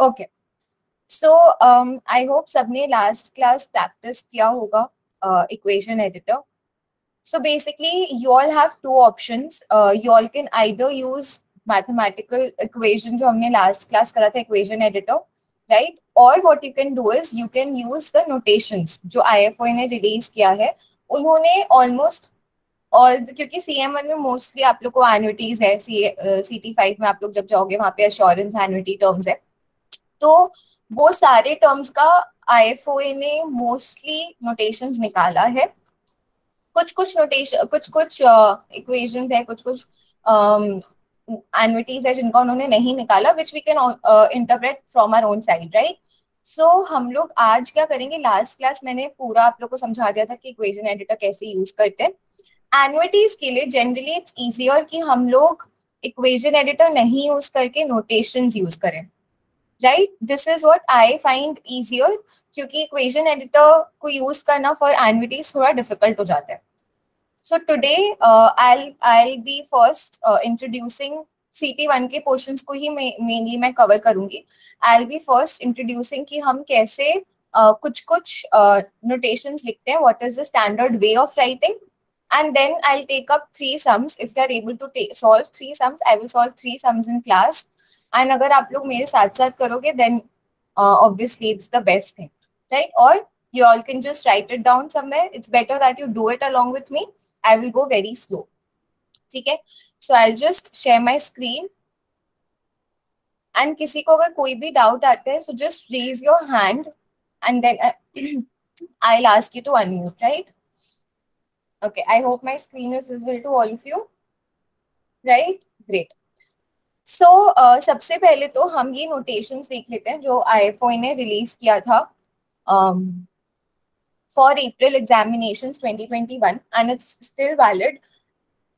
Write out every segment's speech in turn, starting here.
Okay so I hope सबने last class practice किया होगा equation editor so basically you all have two option you all can either use mathematical equation जो हमने last class करा था equation editor right और what you can do is you can use the notation जो I F ओ ने release किया है. उन्होंने ऑलमोस्ट और क्योंकि सी एम वन में मोस्टली आप लोग को एनुटीज है सी टी फाइव में आप लोग जब जाओगे, वहाँ पे अश्योरेंस एनुटी टर्म्स है. तो वो सारे टर्म्स का IFOA ने मोस्टली नोटेशंस निकाला है। कुछ कुछ नोटेशन कुछ कुछ इक्वेशन uh, है कुछ कुछ एनविटीज um, है जिनका उन्होंने नहीं निकाला which we can interpret from our own side right so हम लोग आज क्या करेंगे? लास्ट क्लास मैंने पूरा आप लोग को समझा दिया था कि इक्वेशन एडिटर कैसे यूज़ करते हैं। एनुइटीज के लिए जनरली इट्स इजियर कि हम लोग इक्वेशन एडिटर नहीं यूज़ करके नोटेशन यूज़ करें। Right this is what I find easier क्योंकि इक्वेशन एडिटर को यूज़ करना फॉर एनविटीज थोड़ा डिफ़िकल्ट हो जाता है so today I I be first introducing C T one के पोर्शन को ही मेनली मैं कवर करूँगी आई बी फ़र्स्ट इंट्रोड्यूसिंग कि हम कैसे uh, कुछ कुछ नोटेशन uh, लिखते हैं what is the standard way of writing then I'll take up three sums. If you are able to take, solve three sums, I will solve three sums in class. And अगर आप लोग मेरे साथ साथ करोगे then obviously it's the best thing right और you all can just write it down somewhere it's better that you do it along with me I will go very slow ठीक है? So I just share my screen and किसी को अगर कोई भी doubt आता है so just raise your hand and then I ask you to unmute right okay I hope my screen is visible to all of you right great so so, uh, सबसे पहले तो हम ये नोटेशंस देख लेते हैं जो IFO ने रिलीज़ किया था for April examinations 2021 and it's still valid.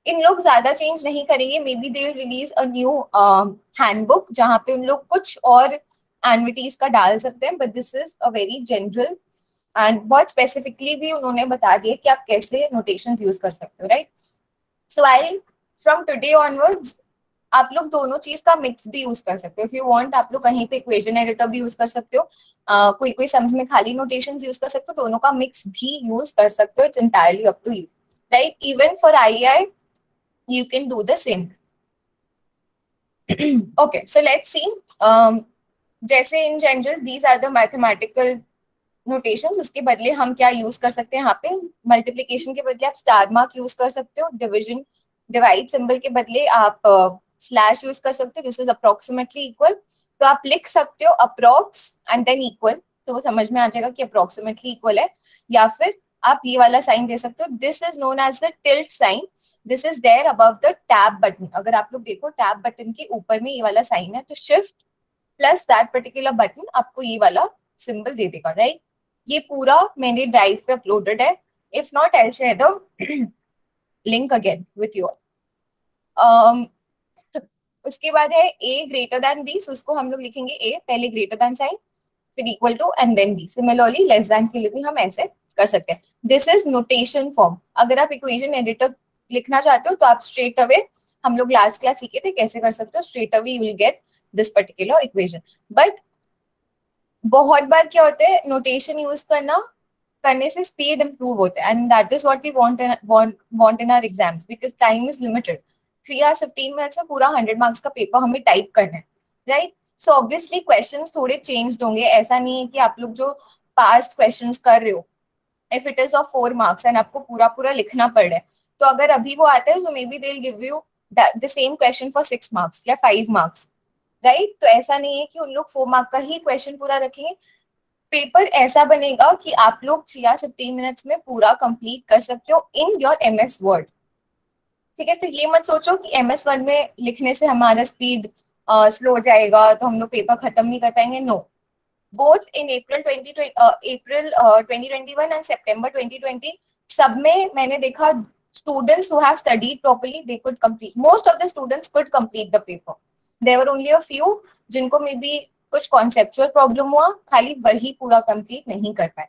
इन लोग ज़्यादा चेंज नहीं करेंगे maybe they release a new handbook जहाँ पे उन लोग कुछ और एनविटीज का डाल सकते हैं but this is a very general and बहुत स्पेसिफिकली भी उन्होंने बता दिया कि आप कैसे नोटेशन यूज़ कर सकते हो right so I from today onwards आप लोग दोनों चीज़ का मिक्स भी यूज़ कर सकते हो। इफ़ यू वांट आप लोग कहीं पे इक्वेशन एडिटर भी यूज़ कर सकते हो। uh, कोई कोई सम्स में खाली नोटेशन यूज़ कर सकते हो। दोनों का मिक्स भी यूज़ कर सकते हो। It's entirely up to you right even for I I you can do the same okay so let's see जैसे in general these are the mathematical notations उसके बदले हम क्या यूज़ कर सकते हैं यहाँ पे? मल्टीप्लीकेशन के बदले आप स्टार मार्क यूज़ कर सकते हो। डिविजन डिवाइड सिंबल के बदले आप स्लैश यूज़ कर सकते हो दिस इज़ अप्रोक्सीमेटली इक्वल तो आप लिख सकते हो अप्रोक्स एंड देन इक्वल तो वो समझ में आ जाएगा कि अप्रोक्सीमेटली इक्वल है, या फिर आप ये वाला साइन दे सकते हो this is known as the tilt sign this is there above the tab button अगर आप लोग देखो टैब बटन के ऊपर में ये वाला साइन है तो shift plus that particular button आपको ये वाला सिंबल दे देगा राइट ये पूरा मेरे ड्राइव पे अपलोडेड है. If not I share the link again with you उसके बाद है A greater than B so उसको हम लोग लिखेंगे ए पहले ग्रेटर देन साइन फिर equal to and then B similarly less than के लिए भी हम ऐसे कर सकते हैं। दिस इज़ नोटेशन फॉर्म अगर आप इक्वेशन एडिटर लिखना चाहते हो तो आप स्ट्रेट अवे हम लोग लास्ट क्लास सीखे थे, कैसे कर सकते हो? Straight away you will get this particular equation but बहुत बार क्या होता है नोटेशन यूज़ करना, करने से स्पीड इंप्रूव होता है। And that is what we want want in our exams because time is limited three hours fifteen minutes में पूरा हंड्रेड मार्क्स का पेपर हमें टाइप करना है राइट सो ऑब्वियसली क्वेश्चन थोड़े चेंज होंगे। ऐसा नहीं है कि आप लोग जो पास्ट क्वेश्चन कर रहे हो if it is of four marks and आपको पूरा पूरा लिखना पड़ रहा है तो अगर अभी वो आता है तो maybe they give you the same question for six marks या फाइव मार्क्स राइट तो ऐसा नहीं है कि उन लोग फोर मार्क का ही क्वेश्चन पूरा रखेंगे। पेपर ऐसा बनेगा कि आप लोग थ्री या फिफ्टीन मिनट्स में पूरा कंप्लीट कर सकते हो in your M S Word ठीक है तो ये मत सोचो कि एम एस वर्ड में लिखने से हमारा स्पीड स्लो uh, जाएगा तो हम लोग पेपर खत्म नहीं कर पाएँगे। No both in April twenty April twenty twenty one and September twenty twenty सब में मैंने देखा students who have studied properly they could complete most of the students could complete the paper. There were only a few जिनको maybe कुछ conceptual problem हुआ खाली वही पूरा कंप्लीट नहीं कर पाए।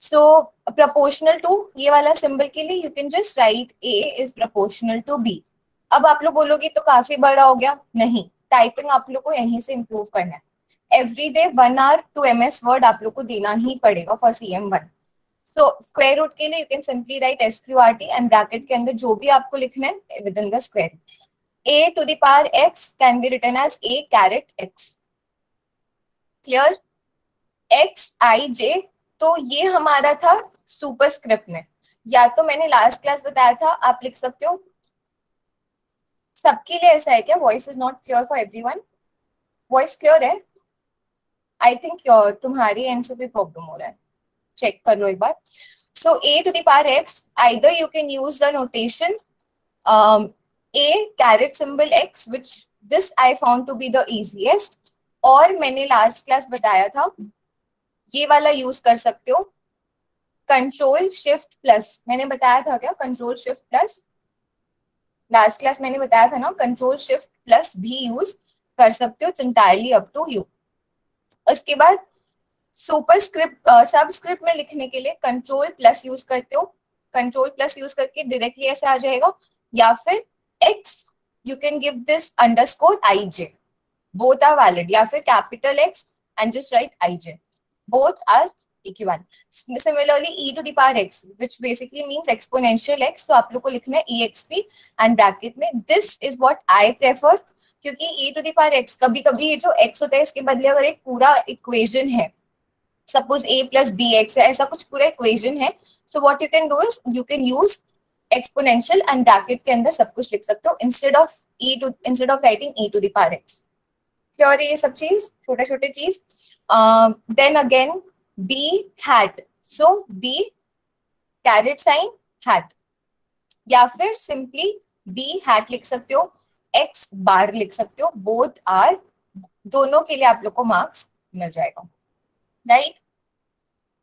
सो प्रपोर्शनल टू ये वाला सिंबल के लिए you can just write A is proportional to B अब आप लोग बोलोगे तो काफ़ी बड़ा हो गया। नहीं टाइपिंग आप लोग को यहीं से इम्प्रूव करना है। Every day one hour to M S Word आप लोग को देना ही पड़ेगा for C M one so square root के लिए you can simply write S Q R T and bracket के अंदर जो भी आपको लिखना है within the square A to power x can be written as a caret x. Clear X I j तो ये हमारा था सुपरस्क्रिप्ट में। या तो मैंने लास्ट क्लास बताया था, आप लिख सकते हो। सबके लिए ऐसा है क्या? Voice is not clear for everyone voice clear है? आई थिंक तुम्हारी एंड से कोई प्रॉब्लम हो रहा है। चेक कर लो एक बार। So A to the power X either you can use the notation A caret symbol X which this I found to be the easiest और मैंने लास्ट क्लास बताया था ये वाला यूज़ कर सकते हो। कंट्रोल शिफ्ट प्लस मैंने बताया था क्या? Control shift plus last class मैंने बताया था ना कंट्रोल शिफ्ट प्लस भी यूज़ कर सकते हो इंटायरली अप टू यू उसके बाद सुपर स्क्रिप्ट सब स्क्रिप्ट में लिखने के लिए कंट्रोल प्लस यूज़ करते हो। कंट्रोल प्लस यूज़ करके डायरेक्टली ऐसे आ जाएगा। या फिर X you can give this underscore I J both are valid या फिर capital X and just write I J both are equivalent. Similarly, e to the power x, which basically means exponential x. तो आप लोग को exp and bracket में this is what I prefer क्योंकि e to the power x कभी कभी ये जो x होता है इसके बदले अगर एक पूरा इक्वेशन है suppose a plus B X है ऐसा कुछ पूरा इक्वेशन है so what you can do is you can use exponential and bracket के अंदर सब कुछ लिख सकते हो instead of E to instead of writing E to the power X clear है ये सब चीज़ छोटे छोटे चीज़ then again B hat so B caret sign hat या फिर सिंपली बी हैट लिख सकते हो एक्स बार लिख सकते हो बोथ आर दोनों के लिए आप लोग को मार्क्स मिल जाएगा। Right right?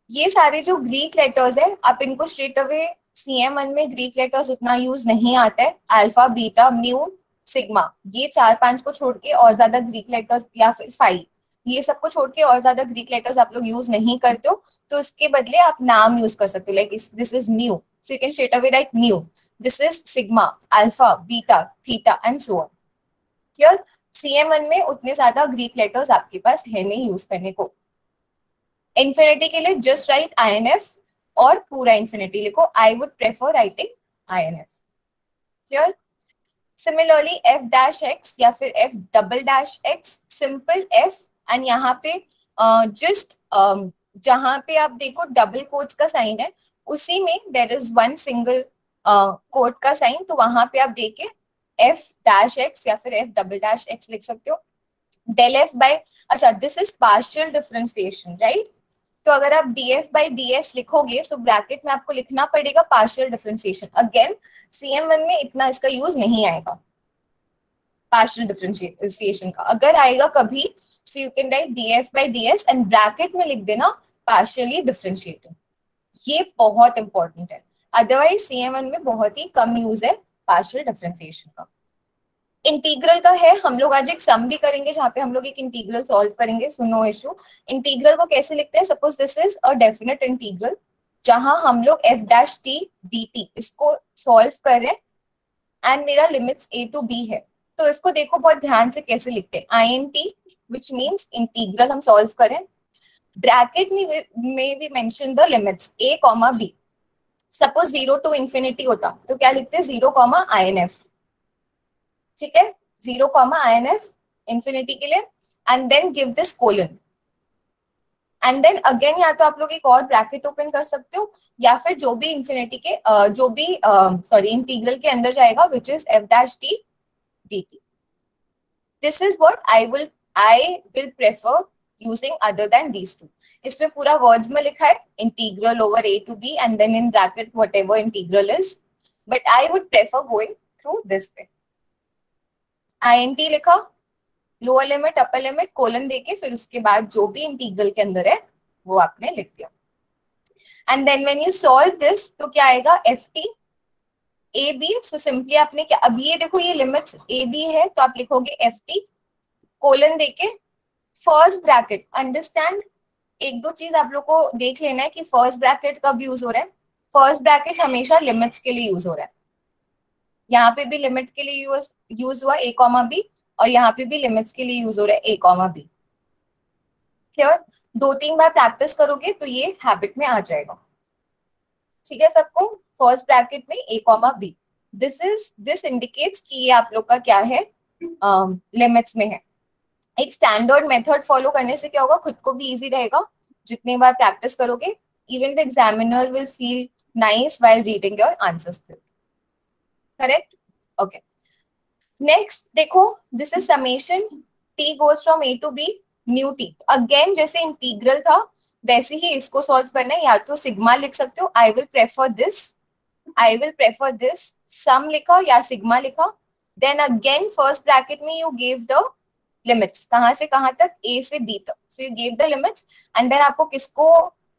ये सारे जो ग्रीक लेटर्स है, आप इनको straight away C M one में ग्रीक लेटर्स उतना यूज़ नहीं आता है। अल्फ़ा बीटा म्यू सिग्मा ये चार पाँच को छोड़ के और ज़्यादा ग्रीक लेटर्स या फिर फाइव ये सबको छोड़ के और ज़्यादा ग्रीक लेटर्स आप लोग यूज़ नहीं करते हो तो उसके बदले आप नाम यूज़ कर सकते हो। Like this is nu so you can straight away write nu this is sigma alpha beta theta and so on clear CM में उतने ज़्यादा ग्रीक लेटर्स आपके पास है नहीं यूज़ करने को। इन्फिनिटी के लिए just write I N F और पूरा इन्फिनिटी लिखो। I would prefer writing I N F clear similarly F dash X या फिर F double dash X simple F and यहाँ पे जस्ट uh, जहाँ पे आप देखो डबल कोट्स का साइन है उसी में there is one single quote का साइन तो वहाँ पे आप देखे एफ़ डैश एक्स या फिर एफ़ डबल डैश एक्स लिख सकते हो। डेल एफ़ बाई अच्छा this is partial differentiation right तो अगर आप D F by D S लिखोगे तो ब्रैकेट में आपको लिखना पड़ेगा partial differentiation again C M one में इतना इसका यूज़ नहीं आएगा पार्शियल डिफरेंशिएशन का। अगर आएगा कभी So you can write df by ds and bracket में लिख देना partially differentiating. ये बहुत इंपॉर्टेंट है. अदरवाइज़ सी एम एन में बहुत ही कम यूज़ है पार्शियल डिफरेंशिएशन का. इंटीग्रल का है, हम लोग आज एक सम भी करेंगे जहाँ पे हम लोग एक इंटीग्रल सॉल्व करेंगे सो नो इशू इंटीग्रल को कैसे लिखते हैं? Suppose this is a definite integral जहाँ हम लोग F dash T D T इसको सॉल्व कर रहे हैं एंड मेरा लिमिट्स ए टू बी है. तो इसको देखो, बहुत ध्यान से कैसे लिखते हैं? I N T which means integral हम solve करें। ब्रैकेट में भी mention limits a comma b suppose zero to infinity होता तो क्या लिखते? Zero comma I N F ठीक है? Zero comma I N F infinity के लिए। And then give this colon and then again या तो आप लोग एक और ब्रैकेट ओपन कर सकते हो, या फिर जो भी इंफिनिटी के जो भी सॉरी इंटीग्रल के अंदर जाएगा which is F dash T D T this is what I will I will prefer using other than these two इसमें पूरा वर्ड्स में लिखा है integral over A to B and then in bracket whatever integral is but I would prefer going through this way I N T लिखा lower limit upper limit colon देके फिर उसके बाद जो भी इंटीग्रल के अंदर है, वो आपने लिख दिया। And then when you solve this तो क्या आएगा? F T A B so simply आपने क्या अब ये देखो ये लिमिट्स ए बी है तो आप लिखोगे एफ़ टी कोलन देके फ़र्स्ट ब्रैकेट अंडरस्टैंड एक दो चीज़ आप लोग को देख लेना है कि फ़र्स्ट ब्रैकेट कब यूज़ हो रहा है। फ़र्स्ट ब्रैकेट हमेशा लिमिट्स के लिए यूज़ हो रहा है। यहाँ पे भी लिमिट के लिए यूज़ यूज़ हुआ ए कॉमा बी और यहाँ पे भी लिमिट्स के लिए यूज़ हो रहा है ए कॉमा बी क्लियर दो तीन बार प्रैक्टिस करोगे तो ये हैबिट में आ जाएगा। ठीक है सबको? फ़र्स्ट ब्रैकेट में A comma B this is this indicates कि ये आप लोग का क्या है? लिमिट्स um, uh, में है। एक स्टैंडर्ड मेथड फॉलो करने से क्या होगा? खुद को भी इजी रहेगा। जितनी बार प्रैक्टिस करोगे even the examiner will feel nice while reading your answers correct okay next देखो this is summation T goes from A to B mu T again जैसे इंटीग्रल था, वैसे ही इसको सॉल्व करना है। या तो सिग्मा लिख सकते हो I will prefer this I will prefer this sum लिखा या सिग्मा लिखा। देन अगेन फ़र्स्ट ब्रैकेट में यू गिव द लिमिट्स कहाँ से कहाँ तक? ए से बी तक. So you gave the limits and then आपको किसको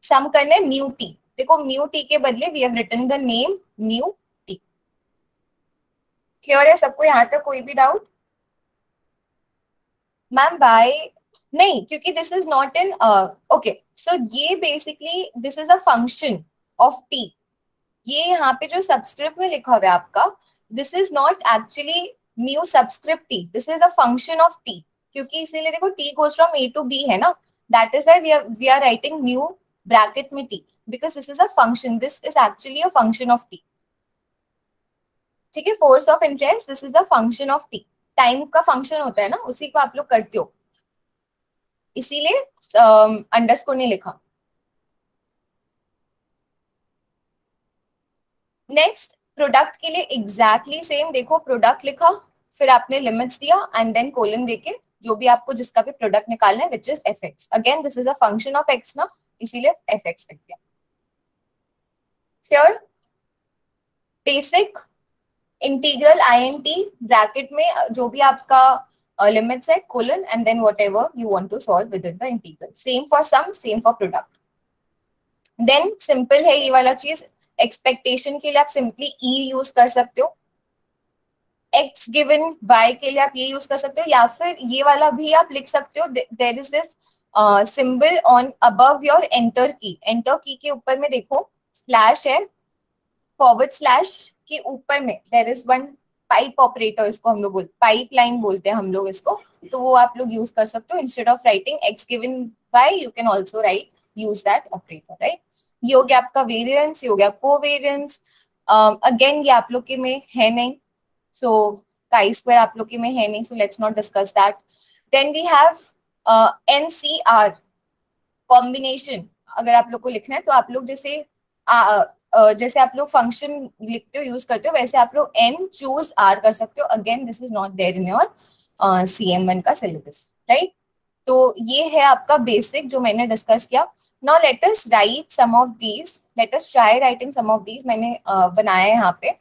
सम करना म्यू टी देखो म्यू टी के बदले we have written the name mu T clear है? सबको यहाँ तक कोई भी डाउट मैम बाय नहीं, क्योंकि this is not in okay so ये basically this is a function of T ये यहाँ पे जो सब्सक्रिप्ट में लिखा हुआ है आपका this is not actually mu subscript T this is a function of T क्योंकि इसीलिए देखो T goes from A to B है ना? That is why we are writing mu bracket में T because this is a function this is actually a function of T ठीक है? Force of interest this is a function of T time का function होता है ना? उसी को आप लोग करते हो। इसीलिए अंडरस्कोर um, नहीं लिखा। नेक्स्ट प्रोडक्ट के लिए एग्जैक्टली exactly सेम देखो प्रोडक्ट लिखा फिर आपने लिमिट्स दिया एंड देन कोलन देके जो भी आपको जिसका भी प्रोडक्ट निकालना है which is F X again this is a function of X ना, इसीलिए एफ़ एक्स लिख दिया। Sure basic integral I N T bracket में जो भी आपका लिमिट्स है colon and then whatever you want to solve within the integral same for sum same for product then simple है ये वाला चीज़. एक्सपेक्टेशन के लिए आप सिंपली ई यूज़ कर सकते हो। एक्स गिवन वाई के लिए आप ये यूज़ कर सकते हो, या फिर ये वाला भी आप लिख सकते हो there is this symbol on above your enter key enter key के ऊपर में देखो स्लैश है फॉरवर्ड स्लैश के ऊपर में there is one pipe operator इसको हम लोग बोलते पाइप लाइन बोलते हैं हम लोग इसको तो वो आप लोग यूज़ कर सकते हो। Instead of writing X given Y you can also write use that operator right ये हो गया आपका वेरियंस ये हो गया कोवेरियंस अगेन ये आप लोग के में है नहीं सो काई स्क्वायर आप लोग के में है नहीं so let's not discuss that then we have N C R combination अगर आप लोग को लिखना है तो आप लोग जैसे uh, uh, जैसे आप लोग फ़ंक्शन लिखते हो यूज़ करते हो वैसे आप लोग एन चूज़ आर कर सकते हो. Again this is not there in your C M one का सिलेबस राइट तो ये है आपका बेसिक जो मैंने डिस्कस किया. Now let us write some of these let us try writing some of these मैंने uh, बनाया है यहाँ पे.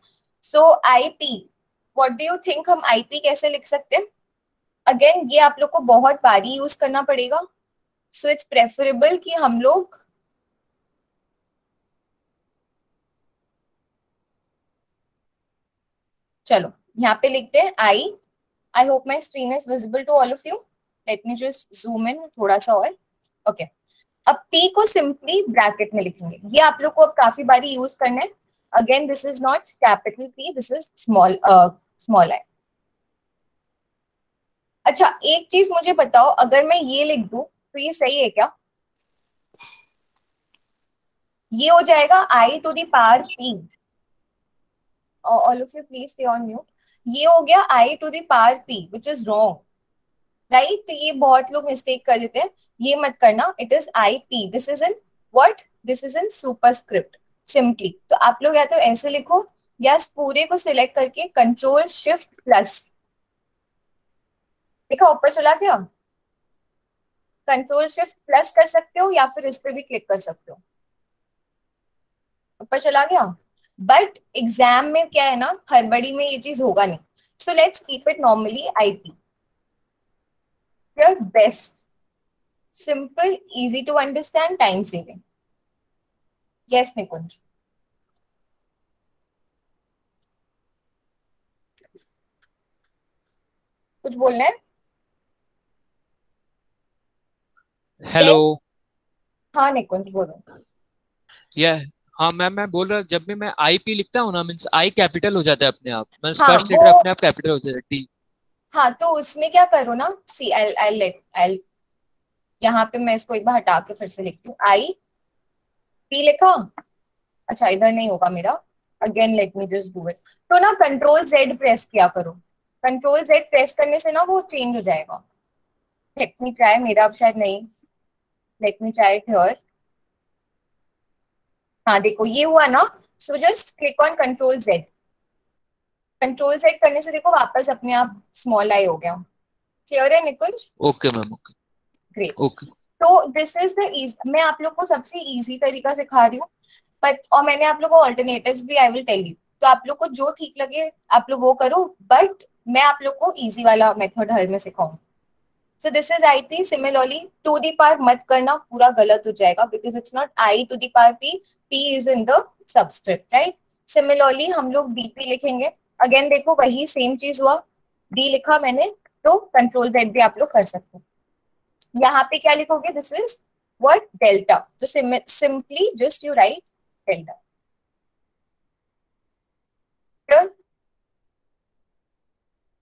So I P what do you think हम आई पी कैसे लिख सकते हैं? अगेन ये आप लोग को बहुत बारी यूज़ करना पड़ेगा। सो इट्स प्रेफरेबल कि हम लोग चलो, यहाँ पे लिखते हैं I I hope my screen is visible to all of you let me just zoom in थोड़ा सा और। Okay okay. अब पी को सिंपली ब्रैकेट में लिखेंगे। ये आप लोग को अब काफ़ी बारी यूज़ करना है। Again this is not capital P this is small small I अच्छा एक चीज़ मुझे बताओ, अगर मैं ये लिख दू तो ये सही है क्या? ये हो जाएगा I to the power P all of you please stay on mute ये हो गया I to the power P which is wrong right तो ये बहुत लोग मिस्टेक कर देते हैं। ये मत करना it is I P this is in what this is in superscript simply तो आप लोग या तो ऐसे लिखो या इस पूरे को सिलेक्ट करके कंट्रोल शिफ्ट प्लस देखा ऊपर चला गया। कंट्रोल शिफ्ट प्लस कर सकते हो या फिर इस पे भी क्लिक कर सकते हो। ऊपर चला गया। बट एग्ज़ाम में क्या है ना हड़बड़ी में ये चीज़ होगा नहीं। So let's keep it normally I P best simple, easy to understand, time saving. Yes, Nikunj. कुछ बोलना है? हेलो हाँ निकुंज बोलो। या हाँ मैम मैं बोल रहा जब भी मैं आई पी लिखता हूँ ना मीन्स आई कैपिटल हो जाता है अपने आप। मीन्स फ़र्स्ट लेटर अपने आप कैपिटल हो जाता है टी हाँ तो उसमें क्या करो ना सी आई आई लेट आई यहाँ पे मैं इसको एक बार हटा के फिर से लिखती हूँ। आई पी लिखा? अच्छा इधर नहीं होगा मेरा। Again let me just do it तो ना कंट्रोल जेड प्रेस किया करो। कंट्रोल जेड प्रेस करने से ना वो चेंज हो जाएगा। लेट मी ट्राई मेरा अब शायद नहीं। Let me try it here हाँ देखो ये हुआ ना so just click on control Z control Z करने से देखो वापस अपने आप स्मॉल आई हो गया। क्लियर है Nikunj? Okay ma'am okay great okay तो दिस इज़ द मैं आप लोग को सबसे इजी तरीका सिखा रही हूँ बट और मैंने आप लोग को ऑल्टरनेटिव भी आई विल टेल यू तो आप लोग को जो ठीक लगे आप लोग वो करो बट मैं आप लोग को इजी वाला मेथड हल में सिखाऊँगी so this is I P similarly to the power मत करना, पूरा गलत हो जाएगा because it's not I to the power P P is in the subscript right similarly हम लोग बीपी लिखेंगे। अगेन देखो, वही सेम चीज़ हुआ। डी लिखा मैंने तो कंट्रोल जेड भी आप लोग कर सकते हो। यहाँ पे क्या लिखोगे? दिस इज़ what डेल्टा तो simply just you you write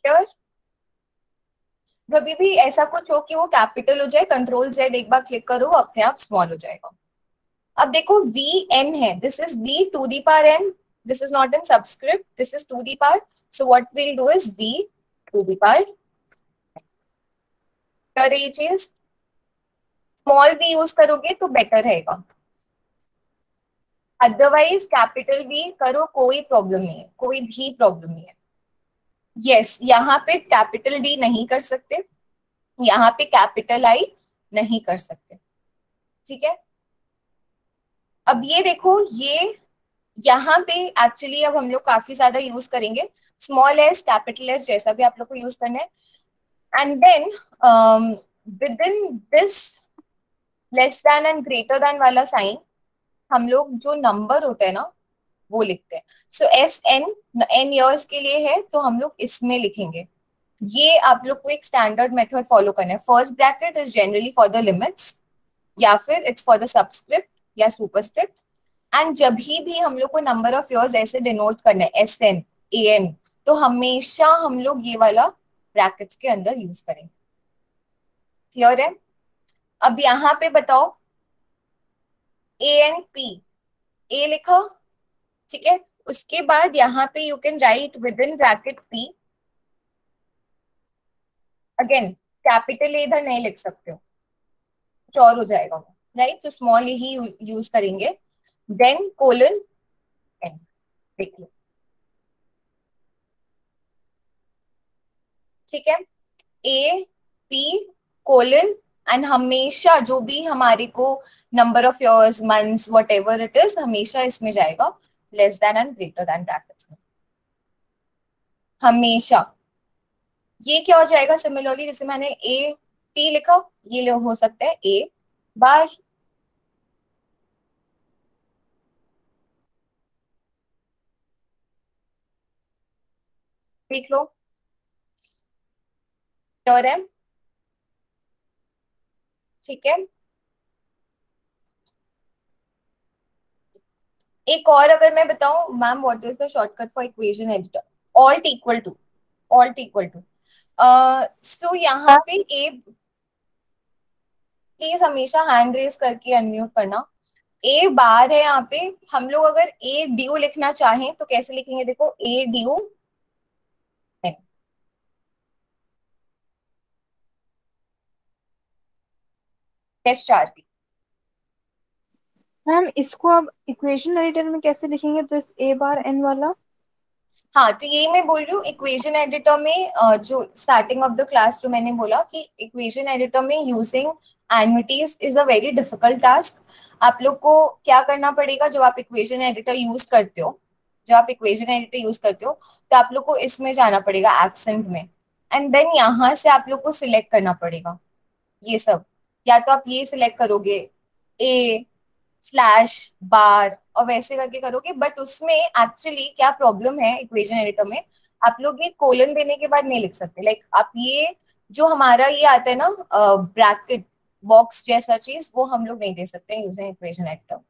clear जब भी ऐसा कुछ हो कि वो कैपिटल हो जाए कंट्रोल जेड एक बार क्लिक करो, अपने आप स्मॉल हो जाएगा। अब देखो वी एन है। This is V to the power N this is not in subscript this is to the power so what will do is V to the power small V use करोगे तो better रहेगा। Otherwise capital V करो, कोई problem नहीं है। कोई भी problem नहीं है। यस yes, यहाँ पे कैपिटल डी नहीं कर सकते। यहाँ पे कैपिटल आई नहीं कर सकते। ठीक है? अब ये देखो ये यहाँ पे एक्चुअली अब हम लोग काफ़ी ज़्यादा यूज़ करेंगे। स्मॉल एस कैपिटल एस जैसा भी आप लोग को यूज़ करना है। And then within this less than and greater than वाला साइन हम लोग जो नंबर होता है ना वो लिखते हैं। So S N N years के लिए है तो हम लोग इसमें लिखेंगे। ये आप लोग को एक स्टैंडर्ड मेथड फॉलो करना है। First bracket is generally for the limits या फिर इट्स फॉर द सबस्क्रिप्ट या सुपरस्क्रिप्ट एंड जब ही भी हम लोग को नंबर ऑफ़ ईयर्स ऐसे डिनोट करना है एस एन ए एन तो हमेशा हम लोग ये वाला ब्रैकेट्स के अंदर यूज़ करेंगे। क्लियर है? अब यहाँ पे बताओ। ए एन पी ए लिखो। ठीक है? उसके बाद यहाँ पे you can write within bracket P again capital A इधर नहीं लिख सकते हो। चौर हो जाएगा वो राइट तो स्मॉल ही यूज़ करेंगे। देन कोलन एन देख लो। ठीक है? ए पी कोलन एंड हमेशा जो भी हमारे को number of years months whatever it is हमेशा इसमें जाएगा। Less than and greater than brackets में हमेशा। ये क्या हो जाएगा सिमिलरली जैसे मैंने ए टी लिखा, ये हो सकता है ए बार देख लो। है ठीक है। एक और अगर मैं बताऊँ ma'am what is the shortcut for equation editor alt equal to alt equal to so यहाँ पे ए प्लीज़ हमेशा हैंड रेस करके अनम्यूट करना। ए बार है यहाँ पे। हम लोग अगर ए ड्यू लिखना चाहें तो कैसे लिखेंगे? देखो A D U H R P ma'am, इसको अब इक्वेशन एडिटर में कैसे लिखेंगे? दिस ए बार एन वाला? हाँ तो ये मैं बोल रही हूँ इक्वेशन एडिटर में जो स्टार्टिंग ऑफ़ द क्लास जो मैंने बोला कि इक्वेशन एडिटर में using entities is a very difficult task आप लोग को क्या करना पड़ेगा जब आप इक्वेशन एडिटर यूज़ करते हो? जब आप इक्वेशन एडिटर यूज़ करते हो तो आप लोग को इसमें जाना पड़ेगा एक्सेंट में. एंड देन यहाँ से आप लोग को सिलेक्ट करना पड़ेगा. ये सब. या तो आप ये सिलेक्ट करोगे ए स्लैश बार और वैसे करके करोगे बट उसमें एक्चुअली क्या प्रॉब्लम है इक्वेशन एडिटर में आप लोग ये कोलन देने के बाद नहीं लिख सकते। लाइक like, आप ये जो हमारा ये आता है ना ब्रैकेट बॉक्स जैसा चीज़ वो हम लोग नहीं दे सकते यूजिंग इक्वेशन एडिटर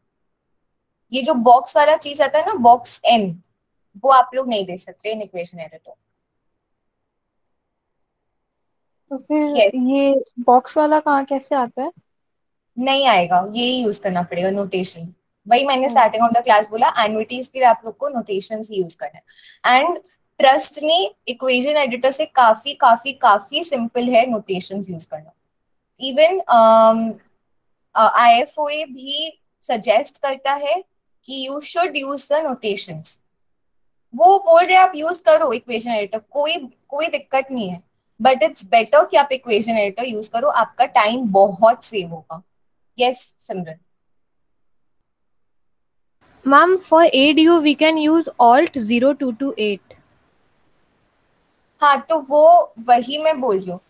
ये जो बॉक्स वाला चीज़ आता है ना बॉक्स एन वो आप लोग नहीं दे सकते इन इक्वेशन एडिटर तो फिर Yes. ये बॉक्स वाला कहाँ कैसे आता है? नहीं आएगा यही यूज़ करना पड़ेगा नोटेशन वही मैंने। स्टार्टिंग ऑफ़ द क्लास बोला एनुइटीज के लिए आप लोग को नोटेशन ही यूज़ करना है. And trust me equation editor से काफ़ी काफ़ी काफ़ी सिंपल है नोटेशन यूज़ करना. Even I F O A भी सजेस्ट करता है कि you should use the notations वो बोल रहे आप यूज़ करो इक्वेशन एडिटर कोई कोई दिक्कत नहीं है. बट इट्स बेटर कि आप इक्वेशन एडिटर यूज़ करो आपका टाइम बहुत सेव होगा. Yes Simran Ma'am, for ADU, we can use Alt 0228. हाँ तो वो वही मैं बोल रही हूँ।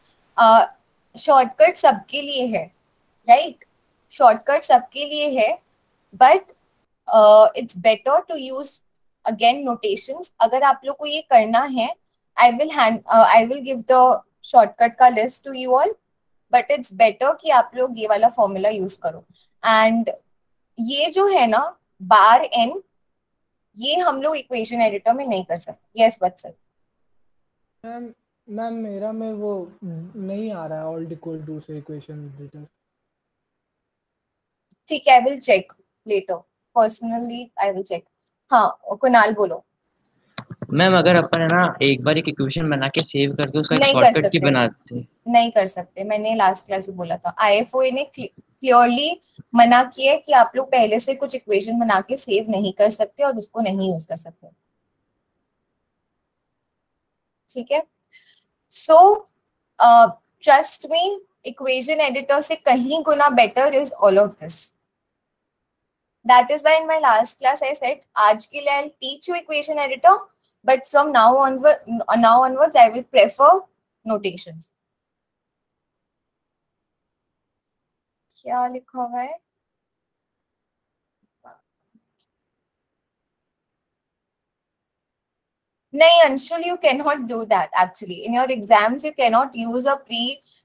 शॉर्टकट सबके लिए है राइट शॉर्टकट सबके लिए है but it's better to use again notations अगर आप लोग को ये करना है I will hand I will give the shortcut का list to you all but it's better कि आप लोग ये वाला फॉर्मूला यूज़ करो. एंड ये जो है ना बार एन ये हम लोग इक्वेशन एडिटर में नहीं कर सकते. यस वत्सल मैम मैम मेरा में वो नहीं आ रहा है ऑल इक्वल टू से इक्वेशन एडिटर ठीक है I will check later personally I will check हाँ कुणाल बोलो. मैम अगर अपन है ना एक बार एक इक्वेशन बना के सेव करके उसका शॉर्टकट की सकते। बनाते नहीं कर सकते। मैंने लास्ट क्लास में बोला था। आईएफओए ने क्लियरली मना किया है कि आप लोग पहले से कुछ इक्वेशन बना के सेव नहीं कर सकते और उसको नहीं यूज़ कर सकते। ठीक है? So trust me equation editor से कहीं गुना better is all of this that is why in my last class I set आज के लिए I teach you equation editor but from now onward now onwards I will prefer notations क्या लिखा हुआ है नहीं Anshul you cannot do that actually in your exams you cannot use a pre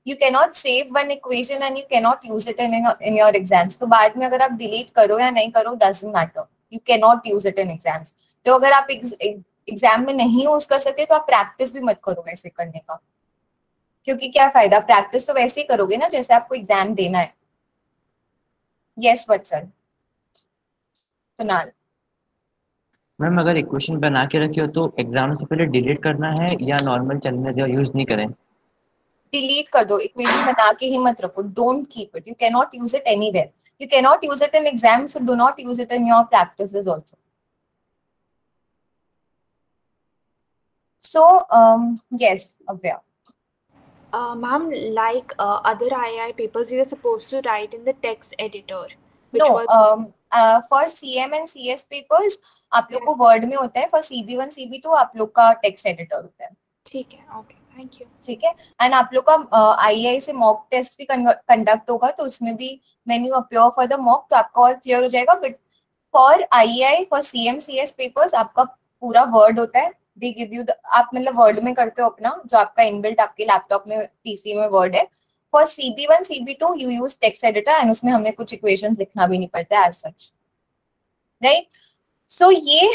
you cannot save one equation and you cannot use it in your, in your exams तो बाद में अगर आप delete करो या नहीं करो doesn't matter you cannot use it in exams तो अगर आप एग्ज़ाम में नहीं यूज़ कर सकते तो आप प्रैक्टिस भी मत करो वैसे करने का। क्योंकि क्या फ़ायदा? प्रैक्टिस तो वैसे ही करोगे ना जैसे आपको एग्ज़ाम देना है। यस वत्सल कुणाल मैम अगर इक्वेशन बना के रखी हो तो एग्ज़ाम से पहले डिलीट करना है या नॉर्मल चलने दो यूज़ नहीं करें? डिलीट कर दो इक्वेशन बना के ही मत रखो don't keep it you can not use it anywhere you cannot use it in exams so do not use it in your practices also. So um yes Avya. Uh, ma'am, like uh, other II papers, we were supposed to write in the text editor, which no was um uh, for cm and cs papers आप लोग को word में होता है for cb1 cb2 आप लोग का text editor होता है। ठीक है ओके थैंक यू ठीक है? एंड आप लोग का आई आई से मॉक टेस्ट भी कंडक्ट होगा तो उसमें भी when you appear for the mock तो आपका और क्लियर हो जाएगा but for I I for C M C S papers आपका पूरा वर्ड होता है। दे गिव यू आप मतलब वर्ड में करते हो अपना, जो आपका इनबिल्ट आपके लैपटॉप में पीसी में वर्ड है for C B one C B two you use text editor and उसमें हमें कुछ इक्वेशन लिखना भी नहीं पड़ता एज सच राइट सो ये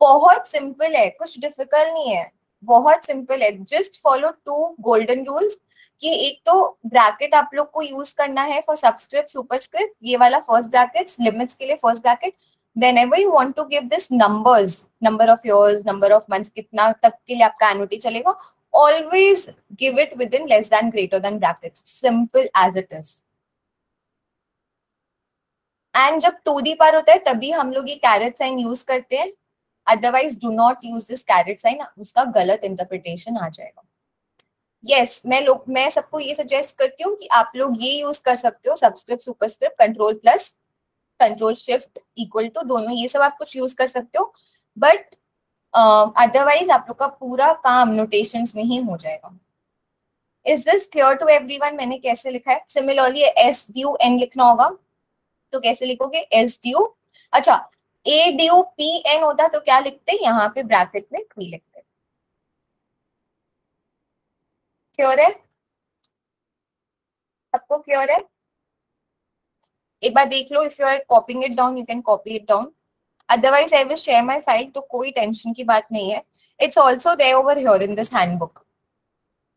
बहुत सिंपल है, कुछ डिफ़िकल्ट नहीं है, बहुत सिंपल है. Just follow two golden rules कि एक तो ब्रैकेट आप लोग को यूज़ करना है फॉर सबस्क्रिप्ट सुपरस्क्रिप्ट ये वाला फ़र्स्ट ब्रैकेट लिमिट्स के लिए first bracket whenever you want to give this numbers number of years number of months कितना तक के लिए आपका एनुटी चलेगा always give it within less than greater than brackets. Simple as it is. And जब to the power होता है तभी हम लोग ये कैरेट साइन यूज़ करते हैं. Otherwise do not use this caret sign उसका गलत इंटरप्रिटेशन आ जाएगा. यस yes, मैं लोग मैं सबको ये सजेस्ट करती हूँ कि आप लोग ये यूज़ कर सकते हो subscript superscript control plus control shift equal to दोनों, ये सब आप कुछ यूज़ कर सकते हो बट अदरवाइज़ आप लोग का पूरा काम नोटेशंस में ही हो जाएगा। Is this clear to everyone मैंने कैसे लिखा है? सिमिलरली एस ड्यू एन लिखना होगा। तो कैसे लिखोगे? एस ड्यू अच्छा ए ड्यू पी एन होता तो क्या लिखते? यहाँ पे ब्रैकेट में पी लिखते। क्लियर है? सबको क्लियर है? एक बार देख लो if you are copying it down you can copy it down otherwise I will share my file तो कोई टेंशन की बात नहीं है. It's also there over here in this handbook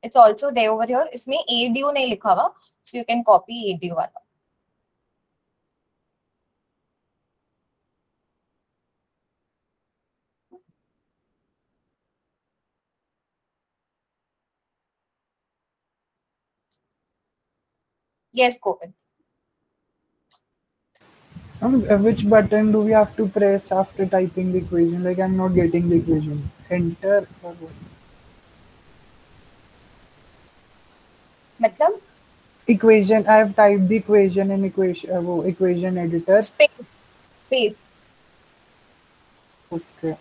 it's also there over your इसमें A D you नहीं लिखा हुआ so you can copy A D U वाला. Yes, Govind. Um, uh, which button do we have to press after typing the equation? Like I'm not getting the equation. Enter or what? मतलब equation. I have typed the equation in equation uh, वो equation editor. space, space. Okay.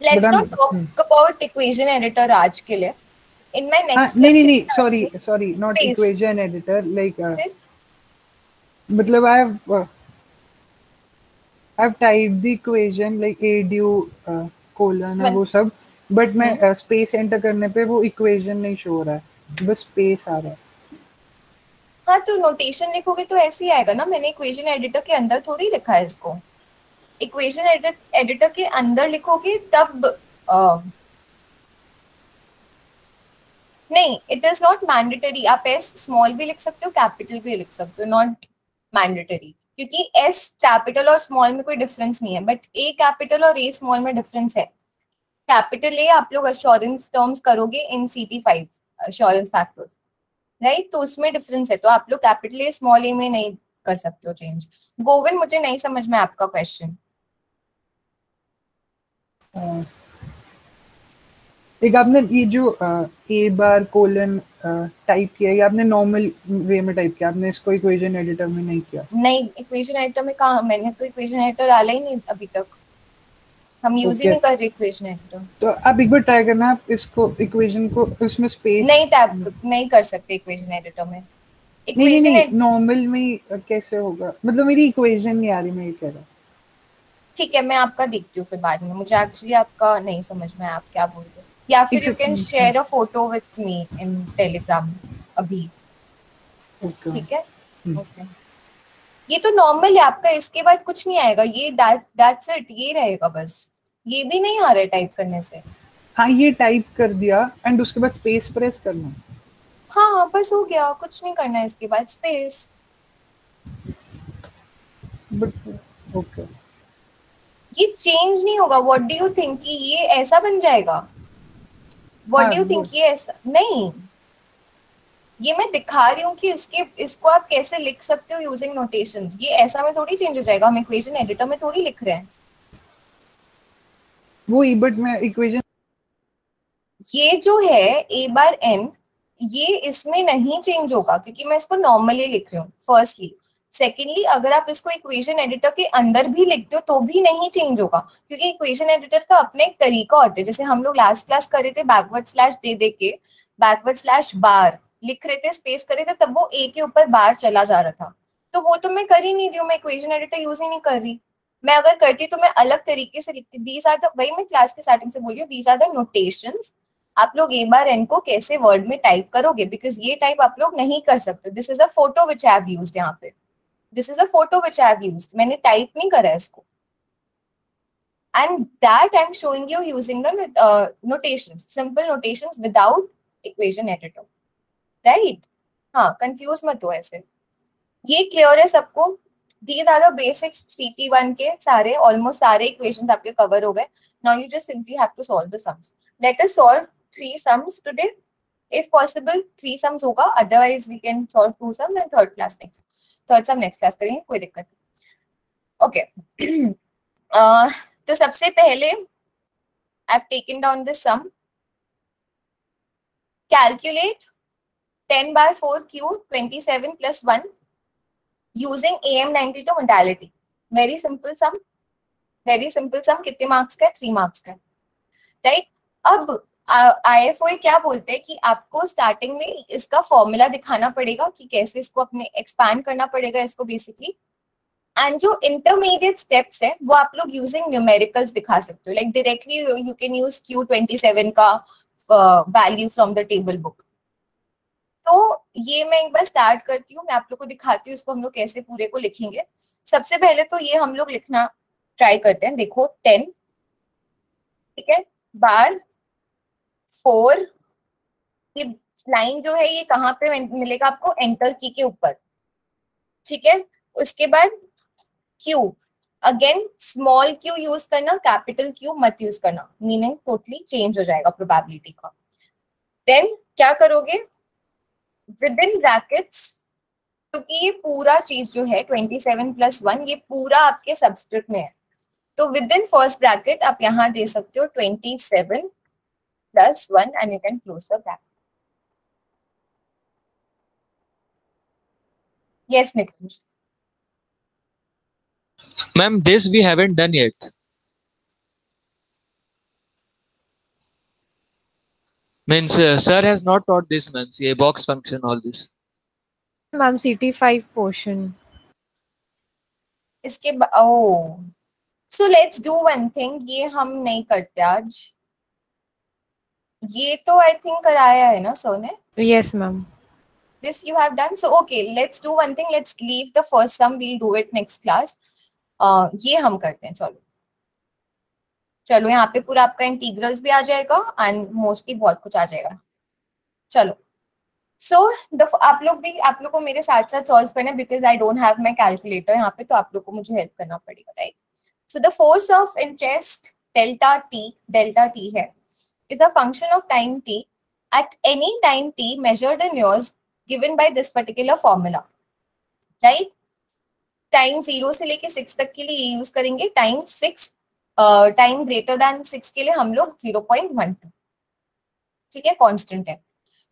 Let's But I'm- not talk hmm. about equation editor आज के लिए. In my हाँ, next नहीं नहीं lecture, नहीं sorry sorry not Space. equation editor like uh? मतलब I have uh, I have typed the equation like a due uh, colon वो सब but मैं uh, space enter करने पे वो equation नहीं show हो रहा है बस space आ रहा है। हाँ तो नोटेशन लिखोगे तो ऐसे ही आएगा ना मैंने इक्वेशन एडिटर के अंदर थोड़ी लिखा है इसको। इक्वेशन एडिटर के अंदर लिखोगे तब अ, नहीं इट इज़ नॉट मैंडेटरी आप एस स्मॉल भी लिख सकते हो कैपिटल भी लिख सकते हो नॉट मैंडेटरी क्योंकि एस कैपिटल और स्मॉल में कोई डिफरेंस नहीं है बट ए कैपिटल और ए स्मॉल में डिफरेंस है। कैपिटल ए आप लोग अश्योरेंस टर्म्स करोगे in C T five assurance factors right तो उसमें डिफरेंस है। तो आप लोग कैपिटल ए स्मॉल ए में नहीं कर सकते हो चेंज गोविंद, मुझे नहीं समझ में आपका क्वेश्चन एक आपने ये जो ए बार कोलन टाइप किया ये आपने नॉर्मल वे में टाइप किया आपने इसको इक्वेशन एडिटर में नहीं किया? नहीं इक्वेशन एडिटर में कहा मैंने तो इक्वेशन एडिटर डाला ही नहीं अभी तक। हम यूज़ ही नहीं कर रहे इक्वेशन एडिटर तो आप एक बार ट्राई करना आप इसको इक्वेशन को उसमें स्पेस नहीं टैप नहीं कर सकते इक्वेशन एडिटर में। नहीं नहीं नॉर्मल में कैसे होगा? मतलब मेरी इक्वेशन नहीं आ रही मैं ये कह रहा हूँ। ठीक है मैं आपका देखती हूँ फिर बाद में। मुझे एक्चुअली आपका नहीं समझ में आप क्या बोल रहे हो। या फिर you can share a photo with me in Telegram अभी। ठीक है। ओके ये तो नॉर्मल है आपका इसके बाद कुछ नहीं आएगा। ये दैट्स इट ये रहेगा बस। ये भी नहीं आ रहा है टाइप करने से। हाँ ये टाइप कर दिया एंड उसके बाद स्पेस प्रेस करना। हाँ बस हो गया। कुछ नहीं करना है इसके बाद स्पेस बट ओके ये चेंज नहीं होगा। व्हाट डू यू थिंक कि ये ऐसा बन जाएगा? व्हाट डू यू थिंक ये ऐसा नहीं। ये मैं दिखा रही हूँ कि इसके इसको आप कैसे लिख सकते हो यूजिंग नोटेशंस ये ऐसा में थोड़ी चेंज हो जाएगा। हम इक्वेशन एडिटर में थोड़ी लिख रहे हैं। वो ही बट मैं इक्वेशन ये जो है ए बार एन ये इसमें नहीं चेंज होगा क्योंकि मैं इसको नॉर्मली लिख रही हूँ फर्स्टली सेकेंडली अगर आप इसको इक्वेशन एडिटर के अंदर भी लिखते हो तो भी नहीं चेंज होगा। क्योंकि इक्वेशन एडिटर का अपने एक तरीका होता है जैसे हम लोग लास्ट क्लास कर थे बैकवर्ड स्लैश दे दे के बैकवर्ड स्लैश बार लिख रहे थे स्पेस कर रहे थे, तब वो ए के ऊपर बार चला जा रहा था। तो वो तो मैं कर ही नहीं रही हूँ, मैं इक्वेशन एडिटर यूज़ ही नहीं कर रही। मैं अगर करती तो मैं अलग तरीके से लिखती दीज आर वही मैं क्लास के स्टार्टिंग से बोली हूँ दीज आर द नोटेशंस आप लोग ए बार एन को कैसे वर्ड में टाइप करोगे? बिकॉज़ ये टाइप आप लोग नहीं कर सकते। This is a photo which I have used यहाँ पे। This is a photo which I have used मैंने टाइप नहीं करा है इसको। And that i'm showing you using the uh, notations simple notations without equation editor. Right? हाँ confuse मत हो ऐसे। ये क्लियर है सबको। These are the basics C one के सारे ऑलमोस्ट सारे इक्वेशंस आपके कवर हो गए। Now you just simply have to solve the sums let us solve three sums today if possible three sums होगा otherwise we can solve two sum and third class next third sum next class करेंगे, कोई दिक्कत नहीं okay तो सबसे पहले I taken down this sum calculate 10 by 4 cube 27 plus 1 using AM92 modality. Very simple sum. Very simple sum. कितने marks का three marks का राइट अब आई एफ़ ओ क्या बोलते हैं कि आपको स्टार्टिंग में इसका फॉर्मूला दिखाना पड़ेगा कि कैसे इसको अपने एक्सपैंड करना पड़ेगा इसको बेसिकली एंड जो इंटरमीडिएट स्टेप्स है, वो आप लोग यूजिंग न्यूमेरिकल्स दिखा सकते हो. Like directly you can use Q twenty seven का value from the table book तो ये मैं एक बार स्टार्ट करती हूँ, मैं आप लोग को दिखाती हूँ इसको हम लोग कैसे पूरे को लिखेंगे. सबसे पहले तो ये हम लोग लिखना ट्राई करते हैं. देखो टेन ठीक है? बार फोर, ये लाइन जो है, ये कहाँ पे मिलेगा आपको? एंटर की के ऊपर। ठीक है? उसके बाद Q again small Q use करना कैपिटल क्यू मत यूज़ करना। मीनिंग टोटली चेंज हो जाएगा प्रोबेबिलिटी का। देन क्या करोगे? विद इन ब्रैकेट्स क्योंकि ये पूरा चीज़ जो है 27 प्लस वन ये पूरा आपके सब्सक्रिप्ट में है। तो विद इन फ़र्स्ट ब्रैकेट आप यहाँ दे सकते हो 27 Plus one and you can close the bracket yes nikunj Ma'am, this we haven't done yet. Means uh, sir has not taught this man, a box function, all this. Ma'am, CT5 portion. इसके ओ so let's do one thing ये हम नहीं करते आज ये तो I think कराया है ना सर ने? Yes, ma'am. this you have done? So okay let's do one thing. Let's leave the first sum. We'll do it next class. Uh, ये हम करते हैं चलो। चलो यहाँ पे पूरा आपका इंटीग्रल्स भी आ जाएगा एंड मोस्टली बहुत कुछ आ जाएगा। चलो। सो so, आप लोग भी आप लोग को मेरे साथ साथ सॉल्व करना because I don't have my calculator यहाँ पे तो आप लोग को मुझे हेल्प करना पड़ेगा right so the force of interest delta T delta T है। Is a function of time T at any time t measured in years given by this particular formula right time zero से लेके six तक के लिए use करेंगे time six time greater than six के लिए हम लोग ज़ीरो पॉइंट वन टू ठीक है कांस्टेंट है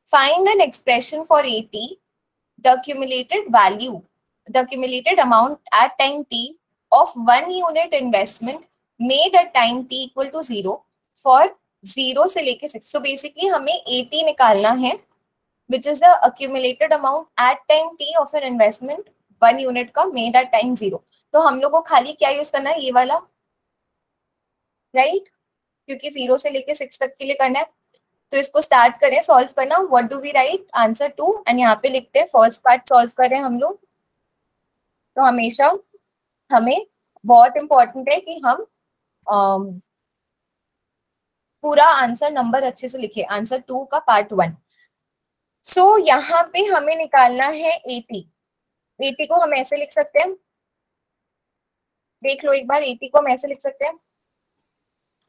find an expression for A T the accumulated value the accumulated amount at time t of one unit investment made at time t equal to zero for zero से लेके six तो basically हमें A T निकालना है which is the accumulated amount at time T of an investment one unit का made at time zero तो हम लोग को खाली क्या यूज़ करना है? ये वाला। Right right? क्योंकि ज़ीरो से लेके सिक्स तक के लिए करना है। तो इसको स्टार्ट करें सॉल्व करना। What do we write answer two and यहाँ पे लिखते हैं फ़र्स्ट पार्ट सॉल्व करें हम लोग। तो हमेशा हमें बहुत इंपॉर्टेंट है कि हम um, पूरा आंसर नंबर अच्छे से लिखे आंसर टू का पार्ट वन सो so, यहाँ पे हमें निकालना है एटी एटी को हम ऐसे लिख सकते हैं। देख लो एक बार एटी को हम ऐसे लिख सकते हैं।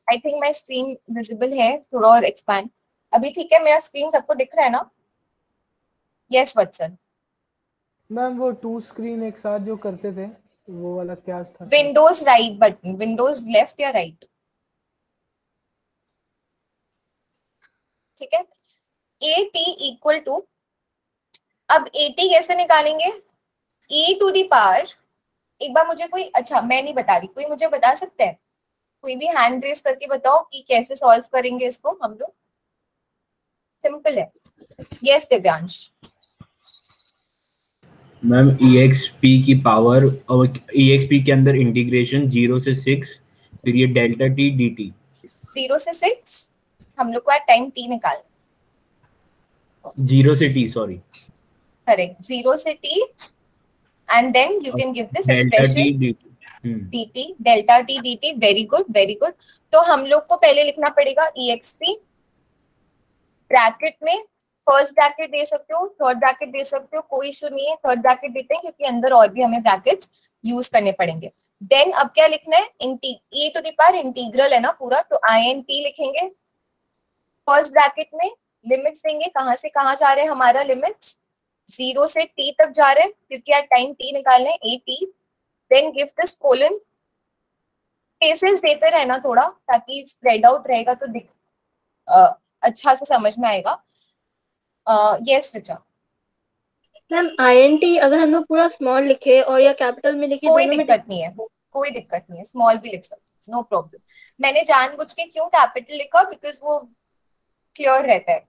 I think my screen visible है थोड़ा और एक्सपैंड अभी ठीक है मेरा स्क्रीन सबको दिख रहा है ना? यस वत्सल मैम वो टू स्क्रीन एक साथ जो करते थे वो वाला क्या था? Windows right button Windows left या राइट right? ठीक है? ए टी इक्वल टू अब ए टी कैसे निकालेंगे? ई टू दी पावर एक बार मुझे कोई अच्छा मैं नहीं बता रही कोई मुझे बता सकता है? कोई भी हैंड रेस करके बताओ कि कैसे सॉल्व करेंगे इसको हम लोग? सिंपल है। यस दिव्यांश। मैम EXP की पावर और EXP के अंदर इंटीग्रेशन ज़ीरो से सिक्स फिर ये delta T D T zero से सिक्स हम लोग को टाइम टी निकाल ज़ीरो से टी सॉरी करेक्ट ज़ीरो से T and then you can give this expression dt delta T dt very good very good तो हम लोग को पहले लिखना पड़ेगा exp ब्रैकेट में फ़र्स्ट ब्रैकेट दे सकते हो थर्ड ब्रैकेट दे सकते हो कोई इशू नहीं है थर्ड ब्रैकेट देते हैं क्योंकि अंदर और भी हमें ब्रैकेट्स यूज़ करने पड़ेंगे। देन अब क्या लिखना है? Int E to the power integral है ना पूरा तो आई एन टी लिखेंगे। फ़र्स्ट ब्रैकेट में लिमिट्स देंगे कहाँ से कहाँ जा रहे हैं हमारा लिमिट्स ज़ीरो से टी तक जा रहे हैं क्योंकि यार टाइम टी निकालने A T then give this colon cases देते रहना थोड़ा ताकि स्प्रेड आउट रहेगा तो दिख uh, अच्छा से समझ में आएगा। यस रिचा मैम आईएनटी अगर हम लोग पूरा स्मॉल लिखे और या कैपिटल में लिखे कोई दिक्कत नहीं है कोई दिक्कत नहीं है स्मॉल भी लिख सकते नो प्रॉब्लम मैंने जानबूझ के क्यों कैपिटल लिखा? बिकॉज़ वो क्लियर रहता है।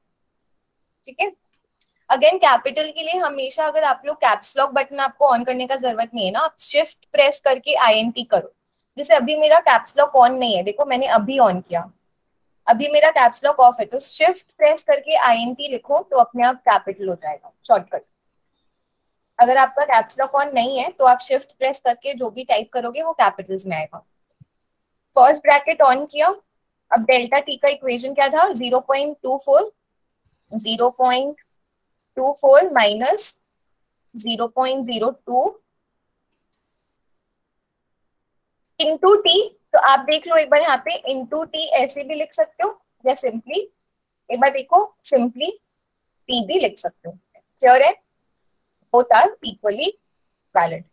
ठीक है? अगेन कैपिटल के लिए हमेशा अगर आप लोग कैप्स लॉक बटन आपको ऑन करने का ज़रूरत नहीं है ना, आप शिफ्ट प्रेस करके आई करो। जैसे अभी मेरा कैप्स लॉक ऑन नहीं है, देखो मैंने अभी ऑन किया। अभी मेरा कैप्स लॉक ऑफ़ है तो शिफ्ट प्रेस करके आई लिखो तो अपने आप कैपिटल हो जाएगा शॉर्टकट अगर आपका कैप्स लॉक ऑन नहीं है तो आप शिफ्ट प्रेस करके जो भी टाइप करोगे वो कैपिटल्स में आएगा। फ़र्स्ट ब्रैकेट ऑन किया। अब डेल्टा टी का इक्वेशन क्या था? Zero point two four, zero point two four minus zero point zero two into T तो आप देख लो एक बार यहाँ पे इंटू टी ऐसे भी लिख सकते हो, या सिंपली एक बार देखो सिंपली टी भी लिख सकते हो। क्लियर है? Both are equally valid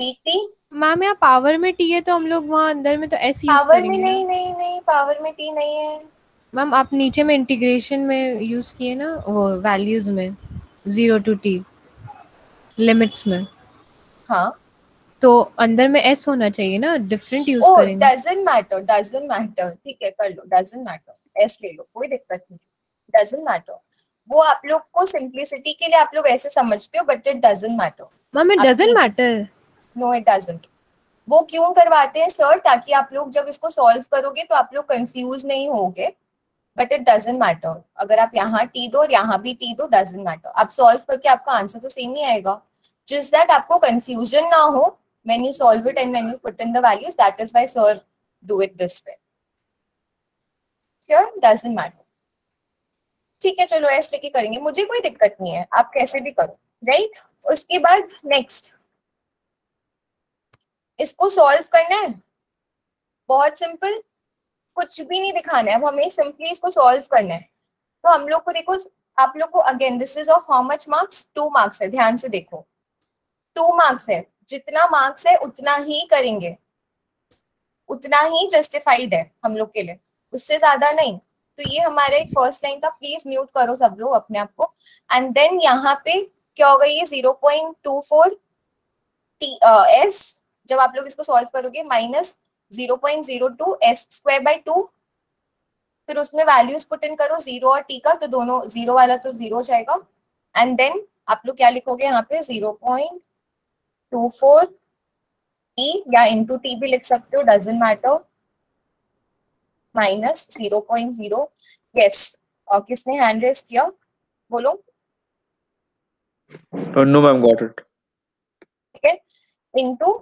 T T ma'am यहाँ पावर में टी है तो हम लोग वहाँ अंदर में तो एस यूज़ पावर में करेंगे नहीं नहीं नहीं पावर में टी नहीं है। मैम आप नीचे में इंटीग्रेशन में यूज़ किए ना वो वैल्यूज़ में ज़ीरो टू टी लिमिट्स में। हाँ। तो अंदर में एस होना चाहिए ना डिफरेंट यूज़ ओ करेंगे। डजंट मैटर डजंट मैटर ठीक है कर लो डजंट मैटर एस ले लो कोई दिक्कत नहीं। डजंट मैटर वो आप लोग को सिंप्लिसिटी के लिए आप लोग ऐसे समझते हो but it doesn't matter ma'am it doesn't matter no it doesn't वो क्यों करवाते हैं सर ताकि आप लोग जब इसको सॉल्व करोगे तो आप लोग कंफ्यूज नहीं होगे बट इट डजेंट मैटर अगर आप यहाँ टी दो और यहाँ भी टी दो डजेंट मैटर आप सॉल्व करके आपका आंसर तो सेम ही आएगा. जिस दैट आपको कंफ्यूजन ना हो, when you solve it and when you put in the values, that is why, sir, do it this way. Here matter. ठीक है, चलो ऐसे लेके करेंगे। मुझे कोई दिक्कत नहीं है। आप कैसे भी करो। Right right? उसके बाद नेक्स्ट इसको सॉल्व करना है। बहुत सिंपल कुछ भी नहीं दिखाना है। अब हमें सिंपली इसको सॉल्व करना है। तो हम लोग को देखो, आप लोग को again this is of how much marks two marks है। ध्यान से देखो। टू मार्क्स है। जितना मार्क्स है, उतना ही करेंगे। उतना ही जस्टिफाइड है हम लोग के लिए। उससे ज़्यादा नहीं। तो ये हमारे फ़र्स्ट लाइन था। प्लीज़ म्यूट करो सब लोग अपने आप को। एंड देन यहाँ पे क्या होगा ये zero point two four T S जब आप लोग इसको सॉल्व करोगे minus zero point zero two S square by two फिर उसमें वैल्यूज़ पुट इन करो ज़ीरो और टी का तो दोनों ज़ीरो वाला तो ज़ीरो हो जाएगा। एंड देन आप लोग क्या लिखोगे यहाँ पे? Zero point two four T या इंटू टी भी लिख सकते हो doesn't matter minus zero point zero yes और किसने हैंड रेस किया? बोलो। No, ma'am, got it. ठीक है। इंटू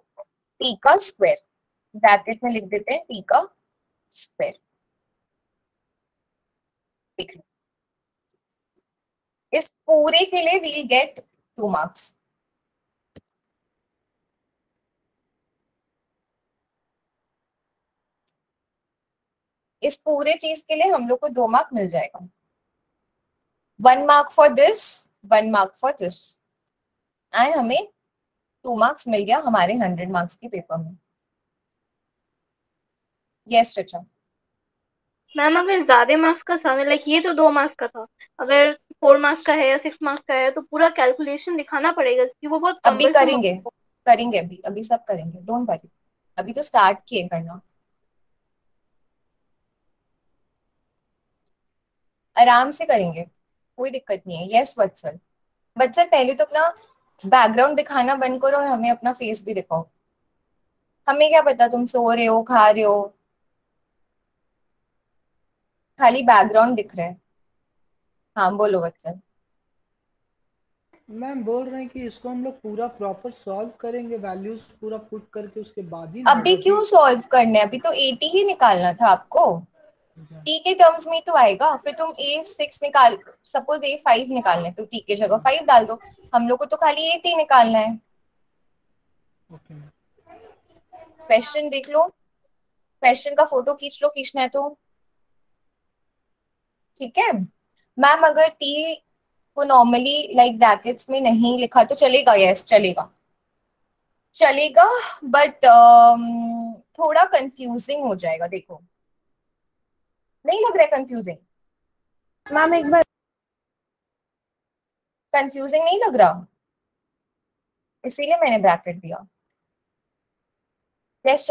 टी का स्क्वायर ब्रैकेट में लिख देते हैं टी का स्क्वायर इस पूरे के लिए वील गेट टू मार्क्स इस पूरे चीज़ के लिए हम लोग को दो मार्क मिल जाएगा. One mark for this one mark for this and हमें टू मार्क्स मिल गया हमारे हंड्रेड मार्क्स के पेपर में। यस रचा मैम अगर ज़्यादा मार्क्स का था लाइक ये तो दो मार्क्स का था। अगर फोर मार्क्स का है या सिक्स मार्क्स का है तो पूरा कैलकुलेशन दिखाना पड़ेगा क्योंकि वो बहुत अभी करेंगे करेंगे अभी अभी सब करेंगे डोंट वरी अभी तो स्टार्ट किए करना। आराम से करेंगे कोई दिक्कत नहीं है। यस वत्सल वत्सल पहले तो अपना बैकग्राउंड दिखाना बंद करो और हमें अपना फेस भी दिखाओ। हमें क्या पता तुम सो रहे हो खा रहे हो। खाली बैकग्राउंड दिख रहा है। हाँ बोलो वत्सल मैम बोल रहे हैं कि इसको हम लोग पूरा प्रॉपर सॉल्व करेंगे वैल्यूज़ पूरा पुट करके उसके बाद ही अभी क्यों सॉल्व करने अभी तो एटी ही निकालना था आपको। टी के टर्म्स में तो आएगा फिर तुम ए सिक्स निकाल सपोज़ ए फाइव निकालना है तो टी के जगह फाइव डाल दो। हम लोग को तो खाली एट ही निकालना है। Question okay. देख लो। क्वेश्चन का फ़ोटो खींच लो खींचना है तो। ठीक है? मैम अगर टी को नॉर्मली लाइक ब्रैकेट्स में नहीं लिखा तो चलेगा यस चलेगा। चलेगा बट uh, थोड़ा कंफ्यूजिंग हो जाएगा देखो। नहीं लग रहा है कंफ्यूजिंग मैम एक बार कंफ्यूजिंग नहीं लग रहा। इसीलिए मैंने ब्रैकेट दिया। यस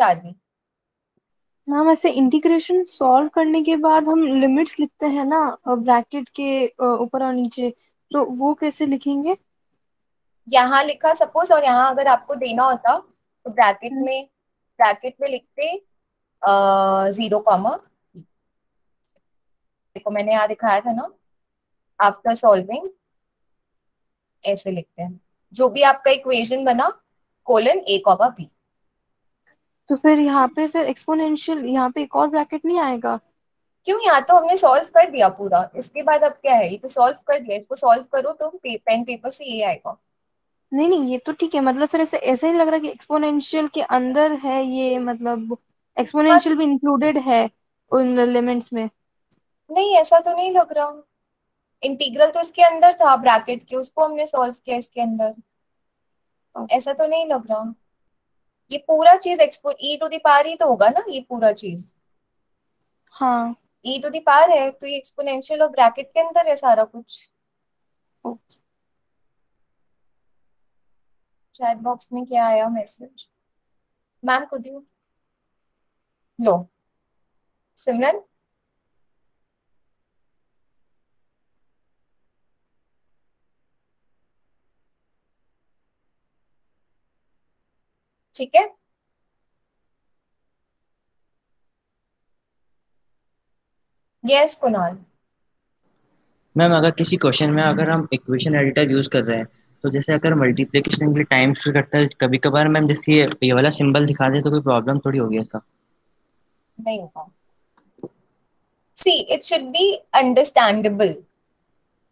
मैम ऐसे इंटीग्रेशन सॉल्व करने के बाद हम लिमिट्स लिखते हैं ना ब्रैकेट के ऊपर और नीचे। तो वो कैसे लिखेंगे? यहाँ लिखा सपोज़ और यहाँ अगर आपको देना होता तो ब्रैकेट में ब्रैकेट में लिखते ज़ीरो कॉमा देखो मैंने यहाँ दिखाया था ना आफ्टर सॉल्विंग ऐसे लिखते हैं। जो भी आपका इक्वेशन बना कोलन ए कॉमा बी तो फिर यहाँ पे फिर एक्सपोनेंशियल यहाँ पे एक और ब्रैकेट नहीं आएगा? क्यों? यहाँ तो हमने सॉल्व कर दिया पूरा। इसके बाद अब क्या है? ये तो सॉल्व कर दिया। इसको सॉल्व करो तो पेन पेपर से ये आएगा। नहीं नहीं ये तो ठीक है। मतलब फिर ऐसे ऐसा नहीं लग रहा कि एक्सपोनेंशियल के अंदर है ये मतलब एक्सपोनेंशियल भी इंक्लूडेड है उन लिमिट्स में। नहीं ऐसा तो नहीं लग रहा। इंटीग्रल तो इसके अंदर था ब्रैकेट के उसको हमने सॉल्व किया इसके अंदर। ऐसा तो नहीं लग रहा। ये पूरा चीज़ एक्सपो ई टू दी पार ही तो होगा ना ये पूरा चीज़। हाँ। ई टू दी पार है तो ये एक्सपोनेंशियल और ब्रैकेट के अंदर है सारा कुछ। चैट बॉक्स में क्या आया मैसेज मैम यू लो सिमरन ठीक है? यस कुणाल मैम अगर किसी क्वेश्चन में अगर हम इक्वेशन एडिटर यूज़ कर रहे हैं तो जैसे अगर मल्टीप्लिकेशन के लिए टाइम करता है कभी कभार मैम जैसे ये ये वाला सिंबल दिखा दे तो कोई प्रॉब्लम थोड़ी होगी ऐसा। नहीं होगा। See it should be understandable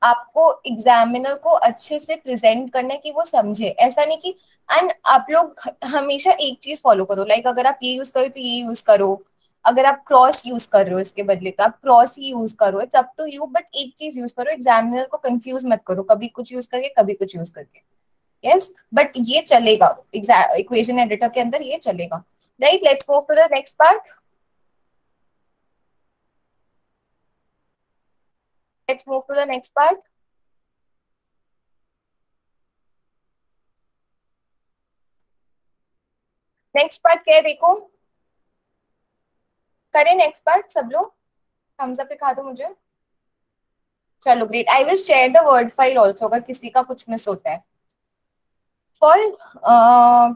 आपको एग्जामिनर को अच्छे से प्रेजेंट करना है कि वो समझे। ऐसा नहीं कि एंड आप लोग हमेशा एक चीज़ फॉलो करो। लाइक like, अगर आप ये यूज़ करो तो ये यूज़ करो। अगर आप क्रॉस यूज़ कर रहे हो इसके बदले तो आप क्रॉस ही यूज़ करो। It's up to you but एक चीज़ यूज़ करो। एग्जामिनर को कंफ्यूज मत करो। कभी कुछ यूज़ करके, कभी कुछ यूज़ करके। यस बट ये चलेगा। इक्वेशन एडिटर के अंदर ये चलेगा। Right let's go to the next part let's move to the next part. Next part क्या है देखो? करें नेक्स्ट पार्ट सब लोग। थम्स अप दिखा दो मुझे। चलो great I will share the word file also अगर किसी का कुछ मिस होता है। For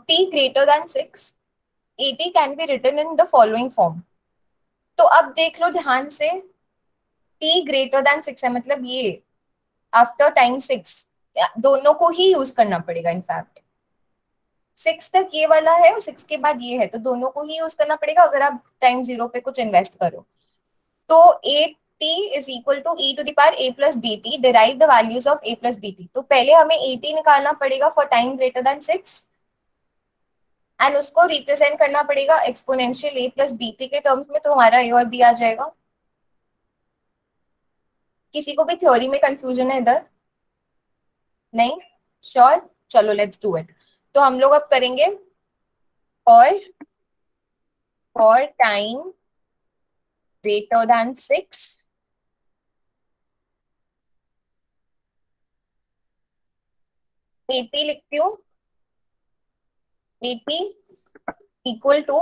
T greater than six A T can be written in the following form तो अब देख लो ध्यान से। टी ग्रेटर देन सिक्स है मतलब ये आफ्टर टाइम सिक्स दोनों को ही यूज़ करना पड़ेगा इनफैक्ट सिक्स तक ये वाला है और सिक्स के बाद ये है तो दोनों को ही यूज़ करना पड़ेगा अगर आप टाइम ज़ीरो पे कुछ इन्वेस्ट करो। तो a t is equal to e to the power a plus b t derive the values of a plus b t तो पहले हमें ए टी निकालना पड़ेगा for time greater than six and उसको रिप्रेजेंट करना पड़ेगा exponential a plus b t के terms में तो हमारा ए और बी आ जाएगा। किसी को भी थ्योरी में कंफ्यूजन है इधर? नहीं? Sure sure? चलो लेट्स डू इट तो हम लोग अब करेंगे और for time greater than six a t लिखती हूँ। एटी इक्वल टू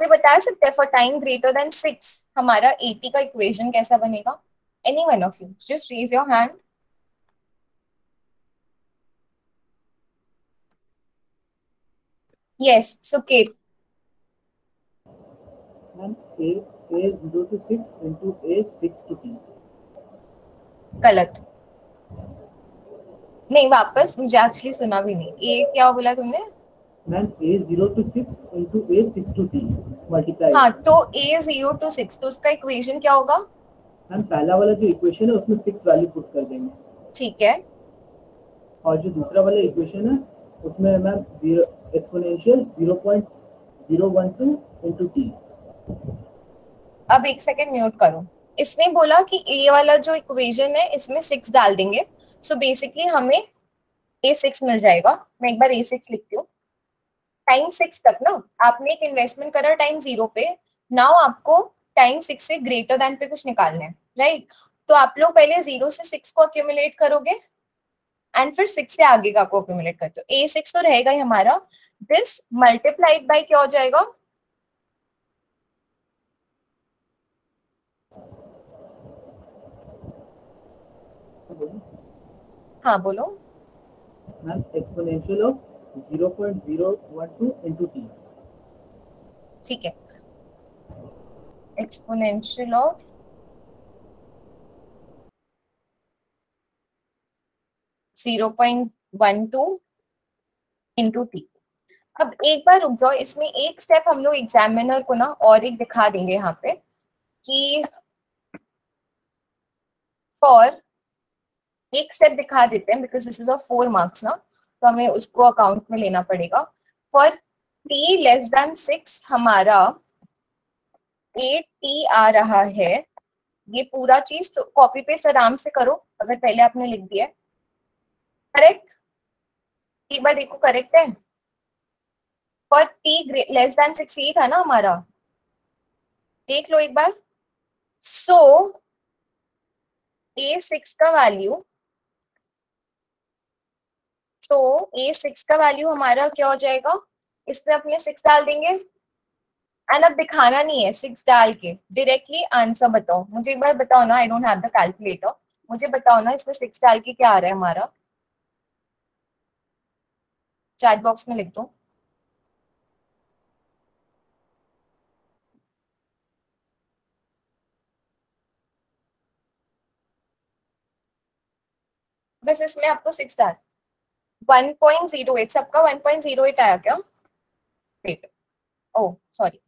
कोई बता सकते हैं for time greater than six हमारा एटी का इक्वेशन कैसा बनेगा? Any one of you just raise your hand yes so kate and a a 0 to 6 into a 6 to t गलत नहीं वापस मुझे एक्चुअली सुना भी नहीं ए क्या बोला तुमने ma'am a 0 to 6 into a 6 to t multiply हाँ तो a 0 to 6 तो उसका इक्वेशन क्या होगा मैम पहला वाला जो इक्वेशन है उसमें सिक्स वैल्यू पुट कर देंगे। ठीक है। और जो दूसरा वाला इक्वेशन है उसमें ma'am zero exponential zero point zero one two into t अब एक सेकेंड म्यूट करो। इसने बोला कि ए वाला जो इक्वेशन है इसमें सिक्स डाल देंगे। सो so बेसिकली हमें ए सिक्स मिल जाएगा। मैं एक बार ए सिक्स लिखती हूँ। टाइम सिक्स तक ना आपने एक इन्वेस्टमेंट करा टाइम ज़ीरो पे। नाउ आपको टाइम सिक्स से ग्रेटर देन पे कुछ निकालना है राइट तो आप लोग पहले ज़ीरो से सिक्स को अक्यूमुलेट करोगे एंड फिर सिक्स से आगे का को अक्यूमुलेट करते हो। ए सिक्स तो रहेगा ही हमारा। दिस मल्टीप्लाइड बाय क्या हो जाएगा? हाँ बोलो। Ma'am exponential of 0.012 into t ठीक है। Exponential of zero point one two into t अब एक बार रुक जाओ, इसमें एक स्टेप हम लोग एग्जामिनर को ना और एक दिखा देंगे यहाँ पे कि फॉर एक स्टेप दिखा देते हैं because this is of four marks ना तो हमें उसको अकाउंट में लेना पड़ेगा। For t less than six हमारा एट टी आ रहा है। ये पूरा चीज़ तो कॉपी पेस्ट आराम से करो, अगर पहले आपने लिख दिया करेक्ट एक बार देखो करेक्ट है? For t less than six ये था ना हमारा। देख लो एक बार। सो ए सिक्स का वैल्यू तो ए सिक्स का वैल्यू हमारा क्या हो जाएगा? इसमें अपने सिक्स डाल देंगे। एंड अब दिखाना नहीं है सिक्स डाल के। डायरेक्टली आंसर बताओ। मुझे एक बार बताओ ना I don't have the calculator मुझे बताओ ना, इसमें सिक्स डाल के क्या आ रहा है हमारा? चैट बॉक्स में लिख दो। बस इसमें आपको सिक्स डाल। वन पॉइंट ज़ीरो एट सबका वन पॉइंट ज़ीरो एट आया क्या? ओ सॉरी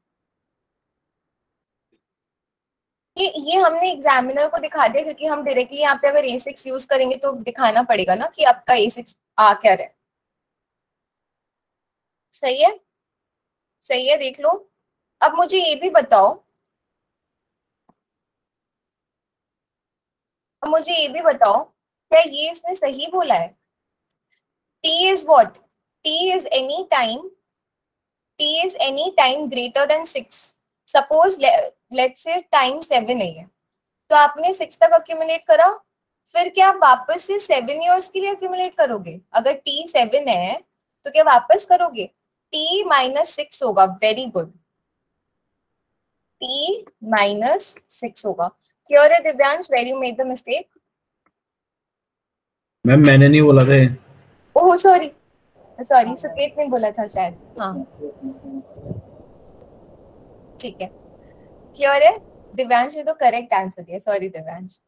ये ये हमने एग्जामिनर को दिखा दिया क्योंकि हम डायरेक्टली यहाँ पे अगर ए सिक्स यूज़ करेंगे तो दिखाना पड़ेगा ना कि आपका ए सिक्स आ क्या रहा सही है? सही है, देख लो। अब मुझे ये भी बताओ। अब मुझे ये भी बताओ, क्या ये इसने सही बोला है? T is what t is any time t is any time greater than six suppose let's say time seven है तो आपने सिक्स तक अक्यूमुलेट करा फिर क्या आप वापस से सेवन ईयर्स के लिए अक्यूमुलेट करोगे? अगर टी सेवन है तो क्या वापस करोगे? टी माइनस सिक्स होगा very good t minus six होगा। क्योर है Divyansh where you made the mistake ma'am मैंने नहीं बोला था ओह सॉरी सॉरी सुकेत ने बोला था शायद। हाँ। ठीक है। क्लियर है? दिव्यांश ने तो करेक्ट आंसर दिया सॉरी दिव्यांश।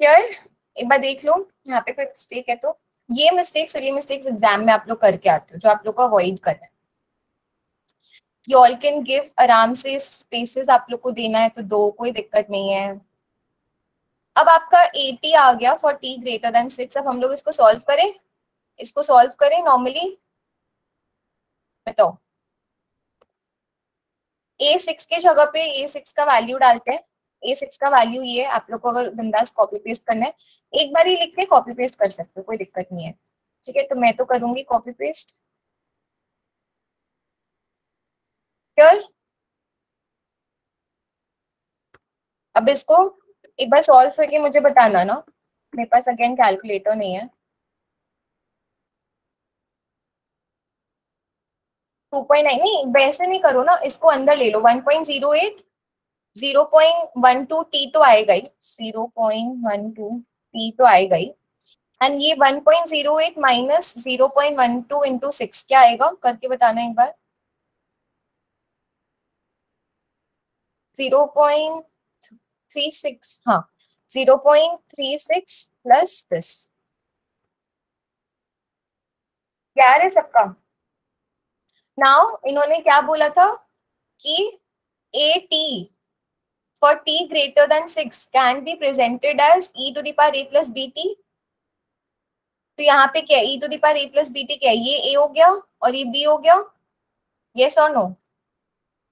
क्लियर एक बार देख लो, यहाँ पे कोई मिस्टेक है तो। ये मिस्टेक सिली मिस्टेक्स एग्ज़ाम में आप लोग करके आते हो, जो आप लोग को अवॉइड करना है। यू ऑल कैन गिव आराम से स्पेसेस आप लोग को देना है तो दो, कोई दिक्कत नहीं है। अब आपका 80 आ गया for t greater than six अब हम लोग इसको सॉल्व करें? इसको सॉल्व करें नॉर्मली बताओ। ए सिक्स के जगह पे ए सिक्स का वैल्यू डालते हैं। ए सिक्स का वैल्यू ये आप लोग को अगर बिंदास कॉपी पेस्ट करना है, एक बार ही लिख के कॉपी पेस्ट कर सकते हो, कोई दिक्कत नहीं है। ठीक है तो मैं तो करूँगी कॉपी पेस्ट क्लियर अब इसको एक बार सॉल्व करके मुझे बताना ना। मेरे पास अगेन कैलकुलेटर नहीं है। टू पॉइंट नाइन, नहीं वैसे नहीं करो ना, इसको अंदर ले लो, one point zero eight, zero point one two t तो आएगा ही zero point one two t तो आएगा ही एंड ये one point zero eight minus zero point one two into six क्या आएगा, करके बताना एक बार, ज़ीरो पॉइंट थ्री सिक्स हाँ zero point three six plus this, क्या है सबका? नाउ इन्होंने क्या बोला था? कि a t for t greater than six can be presented as e to the power a plus b t तो यहाँ पे क्या e to the power a plus b t क्या ये ए हो गया और ये बी हो गया। ये और नो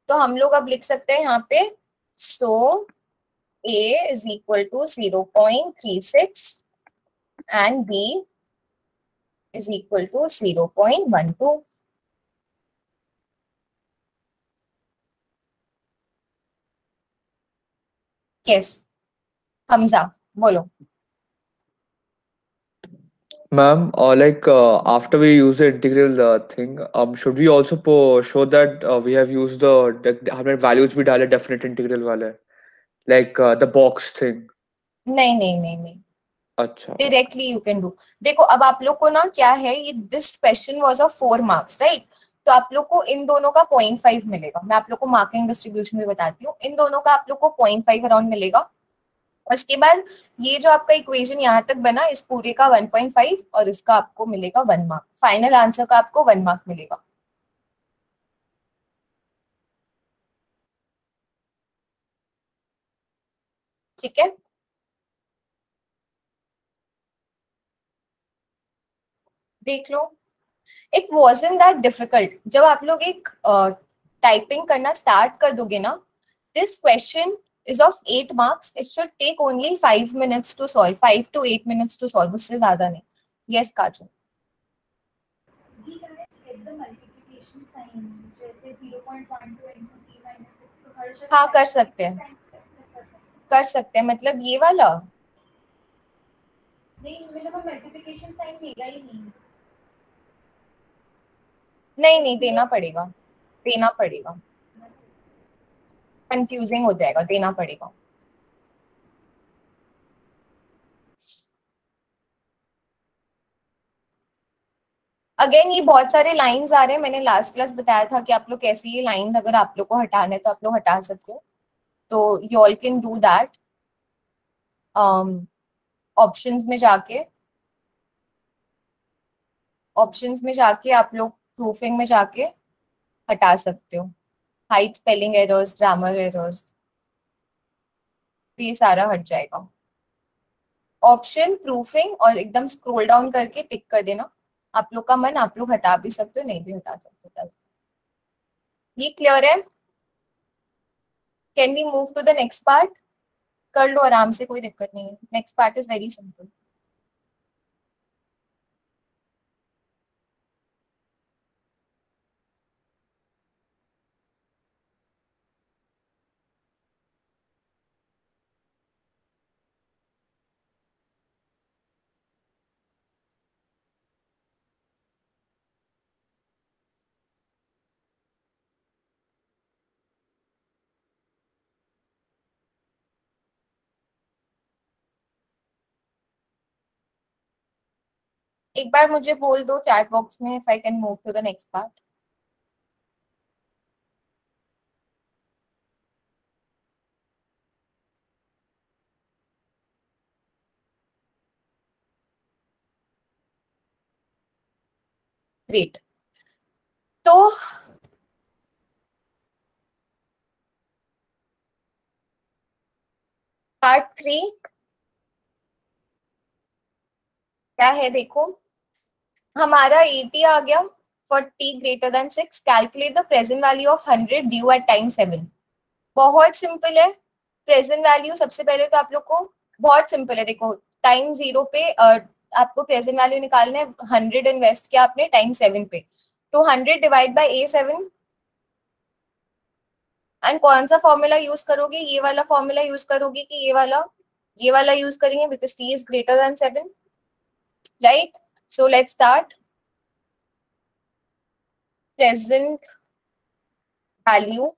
तो हम लोग अब लिख सकते हैं यहाँ पे so a is equal to zero point three six and b is equal to zero point one two yes Hamza बोलो Ma'am, uh, like uh, after we use the integral uh, thing, um, should we also show that uh, we have used the, the हमने values भी डाले definite integral वाले, like uh, the box thing. नहीं नहीं नहीं नहीं अच्छा directly you can do देखो अब आप लोग को ना क्या है ये this question was of four marks right तो आप लोग को इन दोनों का पॉइंट फाइव मिलेगा। मैं आप लोग को मार्किंग डिस्ट्रीब्यूशन भी बताती हूँ। इन दोनों का आप लोग को पॉइंट फाइव अराउंड मिलेगा। उसके बाद ये जो आपका इक्वेशन यहाँ तक बना, इस पूरे का 1.5 और इसका आपको मिलेगा वन मार्क फाइनल आंसर का आपको वन मार्क मिलेगा। ठीक है? देख लो। इट वॉजन दैट डिफ़िकल्ट जब आप लोग एक टाइपिंग uh, करना स्टार्ट कर दोगे ना this question is of 8 marks. It should take only 5 minutes to solve 5 to 8 minutes to solve उससे ज़्यादा नहीं। Yes काजल हाँ कर सकते हैं। कर सकते हैं। मतलब ये वाला। नहीं मतलब मल्टीप्लिकेशन साइन देगा ही नहीं। नहीं नहीं, देना पड़ेगा। देना पड़ेगा। कंफ्यूजिंग हो जाएगा, देना पड़ेगा। अगेन ये बहुत सारे लाइंस आ रहे हैं। मैंने लास्ट क्लास बताया था कि आप लोग कैसे ये लाइंस अगर आप लोग को हटाने तो आप लोग हटा सकते हो। तो you all can do that options में जाके ऑप्शंस में जाके आप लोग प्रूफिंग में जाके हटा सकते हो। Hide spelling errors grammar errors ये सारा हट जाएगा। ऑप्शन प्रूफिंग और एकदम स्क्रोल डाउन करके टिक कर देना। आप लोग का मन, आप लोग हटा भी सकते हो, नहीं भी हटा सकते ये क्लियर है? Can we move to the next part कर लो, आराम से, कोई दिक्कत नहीं है। Next part is very simple एक बार मुझे बोल दो चैट बॉक्स में if I can move to the next part great तो पार्ट थ्री क्या है देखो? हमारा 80 आ गया for t greater than six calculate the present value of hundred due at time seven बहुत सिंपल है। प्रेजेंट वैल्यू सबसे पहले तो आप लोग को बहुत सिंपल है। देखो टाइम ज़ीरो पे आपको प्रेजेंट वैल्यू निकालना है हंड्रेड इन्वेस्ट किया आपने टाइम सेवन पे। तो hundred divide by a seven and कौन सा फॉर्मूला यूज़ करोगे? ये वाला फॉर्मूला यूज़ करोगे कि ये वाला? ये वाला यूज़ करेंगे because t is greater than seven right So let's start. Present value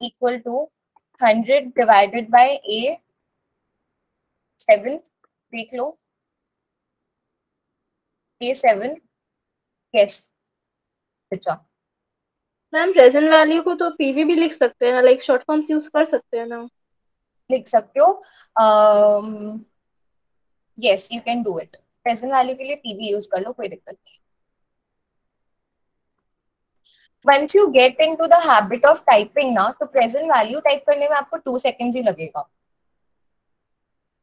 equal to 100 divided by A 7 देख लो A 7 yes. अच्छा मैम प्रेजेंट वैल्यू को तो पीवी भी लिख सकते हैं लाइक शॉर्ट फॉर्म्स यूज़ कर सकते हैं ना। लिख सकते हो। Yes you can do it present value के लिए पीवी यूज़ कर लो, कोई दिक्कत नहीं once you get into the habit of typing ना तो प्रेजेंट वैल्यू टाइप करने में आपको टू सेकेंड्स ही लगेगा।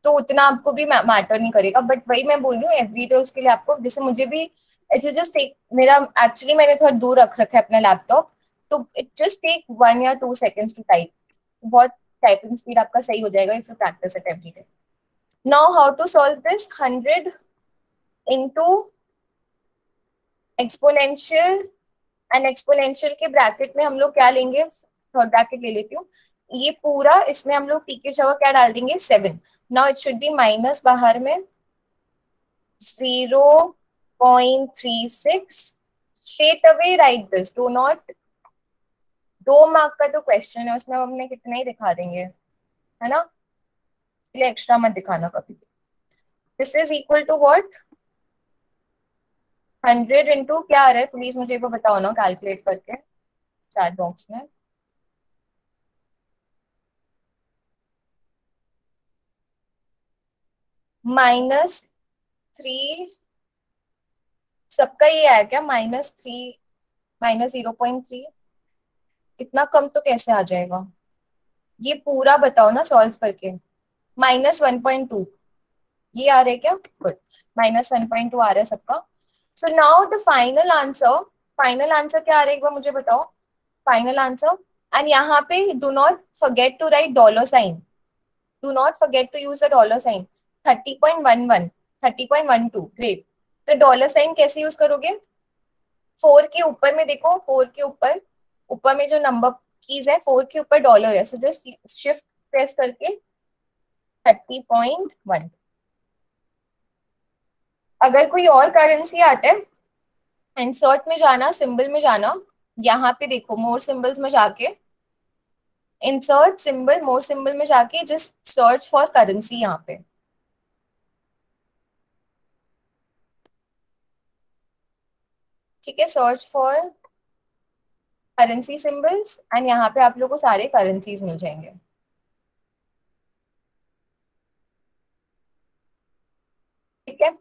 तो उतना आपको भी मैटर नहीं करेगा। बट वही मैं बोल रही हूँ एवरी डे उसके लिए आपको, जैसे मुझे भी इट जस्ट टेक मेरा एक्चुअली मैंने थोड़ा दूर रख रखा है अपना लैपटॉप तो इट जस्ट टेक वन या टू सेकेंड्स टू टाइप बहुत टाइपिंग स्पीड आपका सही हो जाएगा if you practice it every day now how to solve this hundred into exponential and exponential के ब्रैकेट में हम लोग क्या लेंगे? थर्ड ब्रैकेट ले लेती हूँ। ये पूरा इसमें हम लोग टी के जगह क्या डाल देंगे? Seven now it should be minus बाहर में zero point three six straight away right this do not दो मार्क का तो क्वेश्चन है, उसमें हमने कितना ही दिखा देंगे। है ना? एक्स्ट्रा मत दिखाना कभी this is equal to what hundred into क्या आ रहा है? प्लीज़ मुझे वो बताओ ना कैलकुलेट करके चैट बॉक्स में। माइनस थ्री सबका ये आया क्या? Minus three minus zero point three इतना कम तो कैसे आ जाएगा? ये पूरा बताओ ना सॉल्व करके। माइनस वन पॉइंट टू ये आ रहा है क्या? Good minus one point two आ रहा है सबका। So now the final answer final answer क्या आ रहा है? एक बार मुझे बताओ। फाइनल आंसर एंड यहाँ पे do not forget to write dollar sign do not forget to use the dollar sign thirty point one one thirty point one two great तो डॉलर साइन कैसे यूज़ करोगे? फोर के ऊपर में देखो four के ऊपर ऊपर में जो नंबर कीज है फोर के ऊपर डॉलर है। सो जस्ट शिफ्ट प्रेस करके थर्टी पॉइंट वन अगर कोई और करेंसी आता है इंसर्ट में जाना सिंबल में जाना, यहाँ पे देखो मोर सिंबल्स में जाके इंसर्ट सिंबल मोर सिंबल में जाके जस्ट सर्च फॉर करेंसी यहाँ पे। ठीक है search for currency symbols and यहाँ पे आप लोग को सारे करेंसीज मिल जाएँगे ठीक है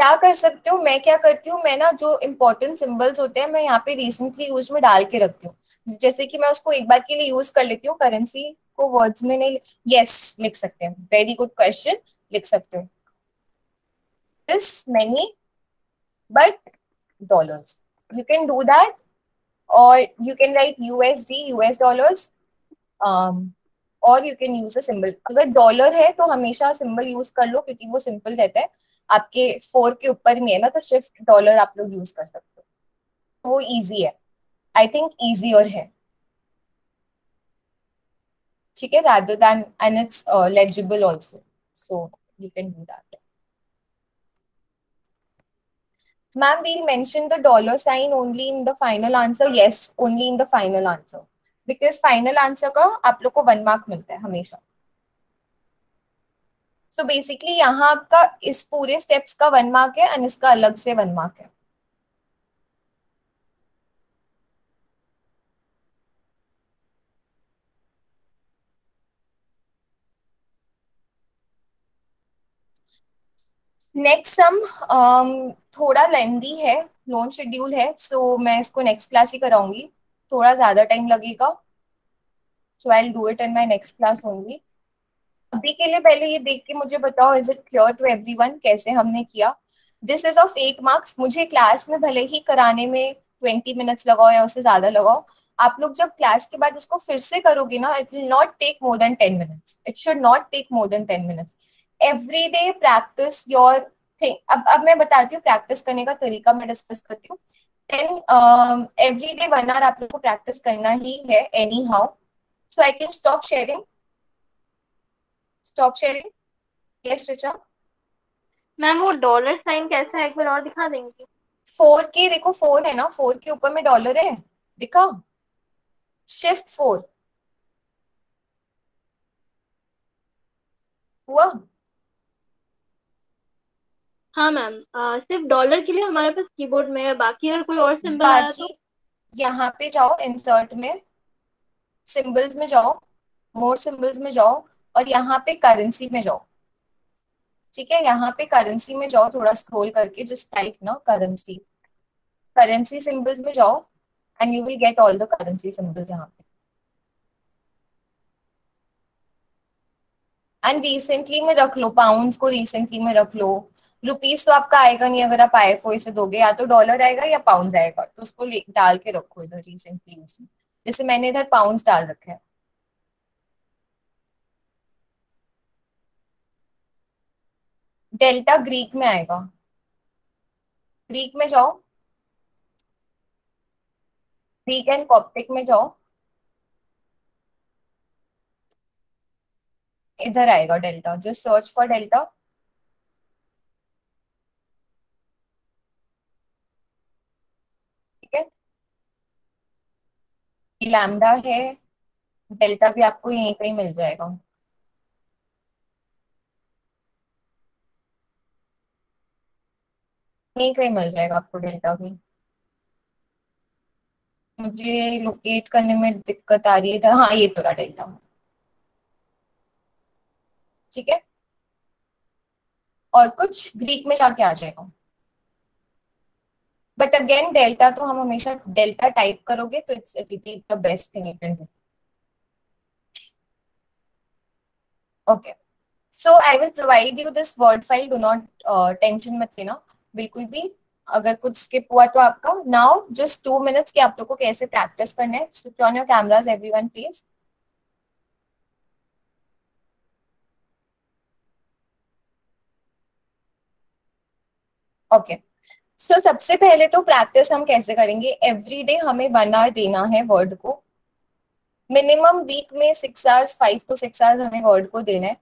क्या कर सकते हो? मैं क्या करती हूँ? मैं ना जो इम्पोर्टेंट सिंबल्स होते हैं मैं यहाँ पे रिसेंटली यूज़ में डाल के रखती हूँ। जैसे कि मैं उसको एक बार के लिए यूज़ कर लेती हूँ करेंसी को वर्ड्स में नहीं यस yes, लिख सकते हैं। वेरी गुड क्वेश्चन लिख सकते हो। This many dollars. You can do that, or you can write USD, US dollars, um, और you can use a symbol अगर डॉलर है तो हमेशा सिंबल यूज़ कर लो क्योंकि वो सिंपल रहता है। आपके फोर के ऊपर में है ना तो शिफ्ट डॉलर आप लोग यूज़ कर सकते हो वो इजी है आई थिंक इजी और है ठीक है rather than and it's legible also so you can do that Ma'am, we'll mention the dollar sign only in the final answer. Yes, only in the final answer. Because final answer का आप लोग को one mark मिलता है हमेशा so basically यहाँ आपका इस पूरे स्टेप्स का वन मार्क है एंड इसका अलग से वन मार्क है। नेक्स्ट सम um, थोड़ा लेंदी है लोन शेड्यूल है सो so मैं इसको नेक्स्ट क्लास ही कराऊँगी। थोड़ा ज़्यादा टाइम लगेगा so I do it in my next class होंगी अभी के लिए पहले ये देख के मुझे बताओ is it clear to every कैसे हमने किया? This is of eight marks मुझे क्लास में भले ही कराने में ट्वेंटी मिनट्स लगाओ या उससे ज़्यादा लगाओ, आप लोग जब क्लास के बाद इसको फिर से करोगे ना it will not take more than ten minutes it should not take more than ten minutes every day practice your thing अब अब मैं बताती हूँ प्रैक्टिस करने का तरीका मैं डिस्कस करती हूँ। Then every day one hour आप लोग को प्रैक्टिस करना ही है anyhow so I can stop sharing stop sharing yes Richa ma'am वो डॉलर साइन कैसा है? एक बार और दिखा देंगे। फोर के देखो फोर है ना? फोर के ऊपर में डॉलर है। दिखा। शिफ्ट फोर हुआ? हाँ मैम। सिर्फ़ डॉलर के लिए हमारे पास कीबोर्ड में है। बाकी अगर कोई और सिंबल आया तो यहाँ पे जाओ इंसर्ट में। सिंबल्स में जाओ। मोर सिंबल्स में जाओ। और यहाँ पे करेंसी में जाओ। ठीक है? यहाँ पे करेंसी में जाओ, थोड़ा स्क्रॉल करके जस्ट टाइप ना करेंसी करेंसी सिंबल्स में जाओ and you will get all the currency symbols यहाँ पे। एंड रिसेंटली में रख लो पाउंड्स को रिसेंटली में रख लो। रुपीज़ तो आपका आएगा नहीं अगर आप आई एफ़ से दोगे, या तो डॉलर आएगा या पाउंड आएगा। तो उसको डाल के रखो इधर रिसेंटली जैसे मैंने इधर पाउंड डाल रखे हैं। डेल्टा ग्रीक में आएगा। ग्रीक में जाओ। ग्रीक एंड कॉप्टिक में जाओ। इधर आएगा डेल्टा। जो सर्च फॉर डेल्टा। लैम्डा है? डेल्टा भी आपको यहीं कहीं मिल जाएगा। यहीं कहीं मिल जाएगा आपको डेल्टा भी। मुझे लोकेट करने में दिक्कत आ रही है हाँ ये तो रहा डेल्टा ठीक है? और कुछ ग्रीक में जाके आ जाएगा। बट अगेन डेल्टा तो हम हमेशा डेल्टा टाइप करोगे तो it's the best thing you can do okay so I will provide you this Word file do not tension मत लेना। बिल्कुल भी। अगर कुछ स्किप हुआ तो आपका। नाउ जस्ट टू मिनट्स की आप लोग को कैसे प्रैक्टिस करना है। Switch on your cameras everyone please okay so सबसे पहले तो प्रैक्टिस हम कैसे करेंगे? एवरी डे हमें वन आवर देना है वर्ड को। मिनिमम वीक में six hours five to six hours हमें वर्ड को देना है।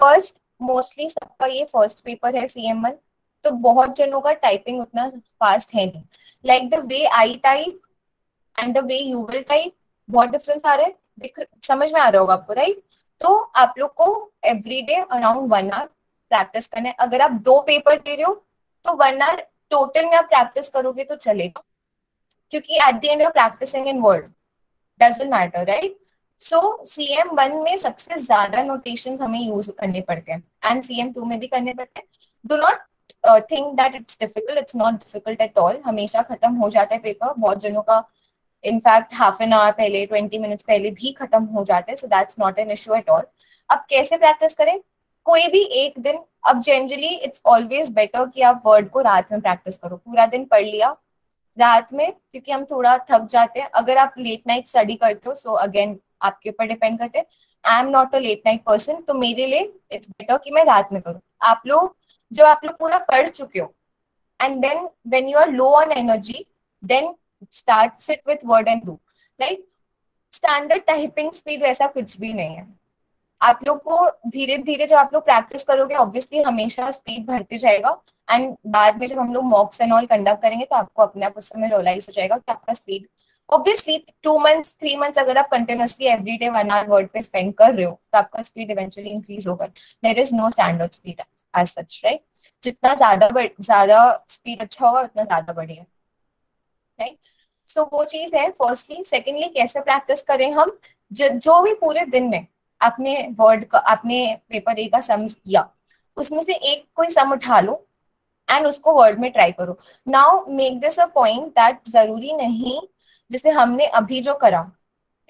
फ़र्स्ट मोस्टली सबका ये फ़र्स्ट पेपर है सीएम वन तो बहुत जनों का टाइपिंग उतना फास्ट है नहीं। Like the way I type and the way you will type बहुत डिफरेंस आ रहा है। समझ में आ रहा होगा आपको राइट तो आप लोग को every day around one hour practice करना है। अगर आप दो पेपर दे रहे हो तो वन आवर टोटल में आप प्रैक्टिस करोगे तो चलेगा। क्योंकि at the end practicing in Word doesn't matter right so C M one में सबसे ज़्यादा नोटेशन हमें यूज़ करने पड़ते हैं। एंड सी एम टू में भी करने पड़ते हैं। Do not think that it's difficult it's not difficult at all हमेशा खत्म हो जाता है पेपर बहुत जनों का in fact half an hour पहले ट्वेंटी मिनट्स पहले भी खत्म हो जाते हैं so that's not an issue at all अब कैसे प्रैक्टिस करें? कोई भी एक दिन, अब जनरली इट्स ऑलवेज बेटर कि आप वर्ड को रात में प्रैक्टिस करो। पूरा दिन पढ़ लिया। रात में, क्योंकि हम थोड़ा थक जाते हैं। अगर आप लेट नाइट स्टडी करते हो सो अगेन आपके ऊपर डिपेंड करते हैं। I am not a late night person तो मेरे लिए इट्स बेटर कि मैं रात में करूँ। आप लोग जब आप लोग पूरा पढ़ चुके हो and then when you are low on energy then start sit with Word and do right standard typing speed वैसा कुछ भी नहीं है। आप लोग को धीरे धीरे जब आप लोग प्रैक्टिस करोगे ऑब्वियसली हमेशा स्पीड बढ़ते जाएगा एंड बाद में जब हम लोग मॉक्स एंड ऑल कंडक्ट करेंगे तो आपको अपने आप उस समय रियलाइज़ हो जाएगा कि आपका speed obviously two months three months अगर आप continuously every day one hour Word पे स्पेंड कर रहे हो तो आपका स्पीड इवेंचुअली इंक्रीज होगा। There is no standard speed as such right जितना ज़्यादा ज़्यादा स्पीड अच्छा होगा, उतना ज़्यादा बढ़िया राइट सो वो चीज़ है फर्स्टली सेकेंडली कैसे प्रैक्टिस करें हम? जो भी पूरे दिन में आपने वर्ड का, आपने पेपर ए का सम किया, उसमें से एक कोई सम उठा लो एंड उसको वर्ड में ट्राई करो। Now make this a point that ज़रूरी नहीं जैसे हमने अभी जो करा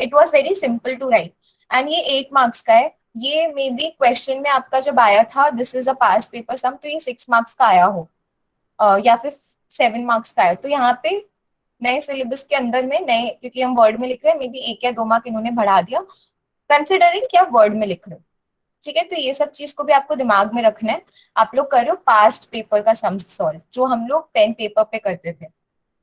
it was very simple to write and ये एट मार्क्स का है ये मे बी क्वेश्चन में आपका जब आया था this is a past paper some तो ये सिक्स मार्क्स का आया हो uh, या फिर सेवन मार्क्स का आया तो यहाँ पे नए सिलेबस के अंदर में नए क्योंकि हम वर्ड में लिख रहे हैं मे बी एक या दो मार्क इन्होंने बढ़ा दिया। कंसिडरिंग क्या वर्ड में लिख रहे हो ठीक है? तो ये सब चीज़ को भी आपको दिमाग में रखना है। आप लोग कर रहे हो पास्ट पेपर का सम सॉल्व जो हम लोग पेन पेपर पे करते थे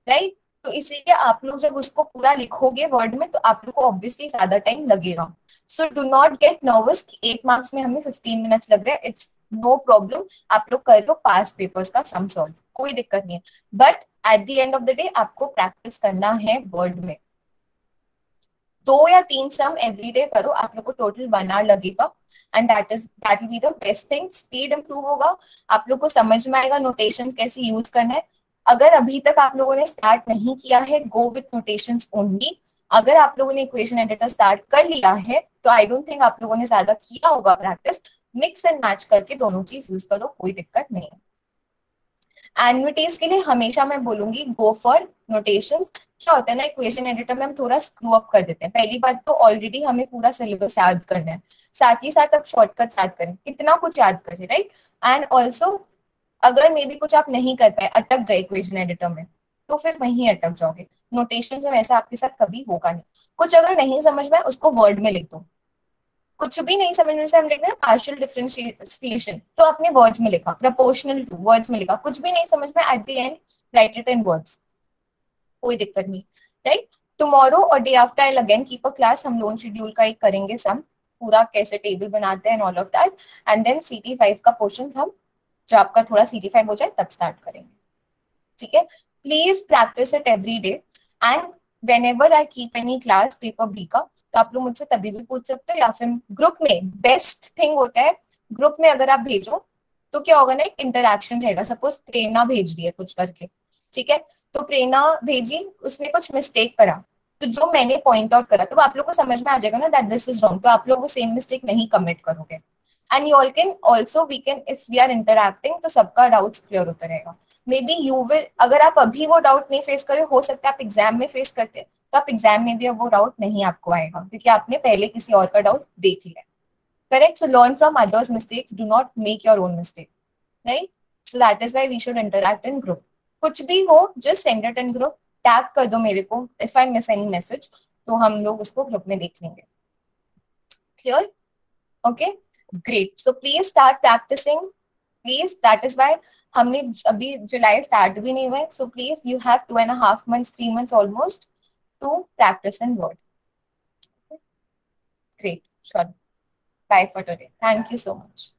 राइट तो इसीलिए आप लोग जब उसको पूरा लिखोगे वर्ड में तो आप लोग को ऑब्वियसली ज़्यादा टाइम लगेगा। So do not get nervous eight marks में हमें फिफ्टीन मिनट्स लग रहे हैं। इट्स नो प्रॉब्लम आप लोग कर लो पास्ट पेपर्स का सम सॉल्व कोई दिक्कत नहीं है। But at the end of the day आपको प्रैक्टिस करना है वर्ड में। दो या तीन सम एवरी डे करो। आप लोग को टोटल वन आवर लगेगा। And that is that will be the best thing speed improve होगा। आप लोग को समझ में आएगा नोटेशन कैसे यूज़ करना है। अगर अभी तक आप लोगों ने स्टार्ट नहीं किया है गो विथ नोटेशन ओनली अगर आप लोगों ने इक्वेशन एडिटर स्टार्ट कर लिया है तो आई डोंट थिंक आप लोगों ने ज़्यादा किया होगा प्रैक्टिस मिक्स एंड मैच करके दोनों चीज़ यूज़ करो, कोई दिक्कत नहीं है। एनविटीज के लिए हमेशा मैं बोलूँगी गो फॉर नोटेशन क्या होता है ना इक्वेशन एडिटर में हम थोड़ा स्क्रू अप कर देते हैं। पहली बात तो ऑलरेडी हमें पूरा सिलेबस याद करना है। साथ ही साथ आप शॉर्टकट याद करें। कितना कुछ याद करें राइट एंड ऑल्सो अगर मे भी कुछ आप नहीं कर पाए, अटक गए इक्वेशन एडिटर में तो फिर वहीं अटक जाओगे। नोटेशन में वैसा आपके साथ कभी होगा नहीं। कुछ अगर नहीं समझ में उसको वर्ड में लिख दो। कुछ भी नहीं समझने से हम लिख रहे हैं पार्शियल डिफरेंशिएशन तो अपने वर्ड्स में लिखा प्रपोर्शनल टू वर्ड्स में लिखा। कुछ भी नहीं समझ में at the end write it in words कोई दिक्कत नहीं राइट टुमारो और day after I again keep a class हम लोन शेड्यूल का एक करेंगे सम पूरा कैसे टेबल बनाते हैं all of that and then C T five का पोर्शन हम, जब आपका थोड़ा सी टी फाइव हो जाए, तब स्टार्ट करेंगे। ठीक है? Please practice it every day and when I keep any class paper B का तो आप लोग मुझसे तभी भी पूछ सकते हो, या फिर ग्रुप में बेस्ट थिंग होता है ग्रुप में अगर आप भेजो तो क्या होगा ना, एक इंटरेक्शन रहेगा। सपोज़ प्रेरणा भेज दी है कुछ करके, ठीक है? तो प्रेरणा भेजी, उसने कुछ मिस्टेक करा। तो जो मैंने पॉइंट आउट करा तो आप लोग को समझ में आ जाएगा ना दैट दिस इज़ रॉन्ग तो आप लोग वो सेम मिस्टेक नहीं कमिट करोगे। And you all can also we can if we are interacting तो सबका डाउट्स क्लियर होता रहेगा। मे बी यू विल अगर आप अभी वो डाउट नहीं फेस करे हो सकता है आप एग्ज़ाम में फेस करते तो आप एग्ज़ाम में भी अब वो डाउट नहीं आपको आएगा, क्योंकि आपने पहले किसी और का डाउट देख लिया correct so learn from others mistakes do not make your own mistake right so that is why we should interact in group कुछ भी हो just send it in group tag कर दो मेरे को. If I miss any message तो हम लोग उसको ग्रुप में देख लेंगे। Clear okay great so please start practicing please that is why हमने अभी जुलाई स्टार्ट भी नहीं हुआ है. So please you have two and half months three months almost to practice in word. Okay. Great. Sure. Bye for today. Thank you so much.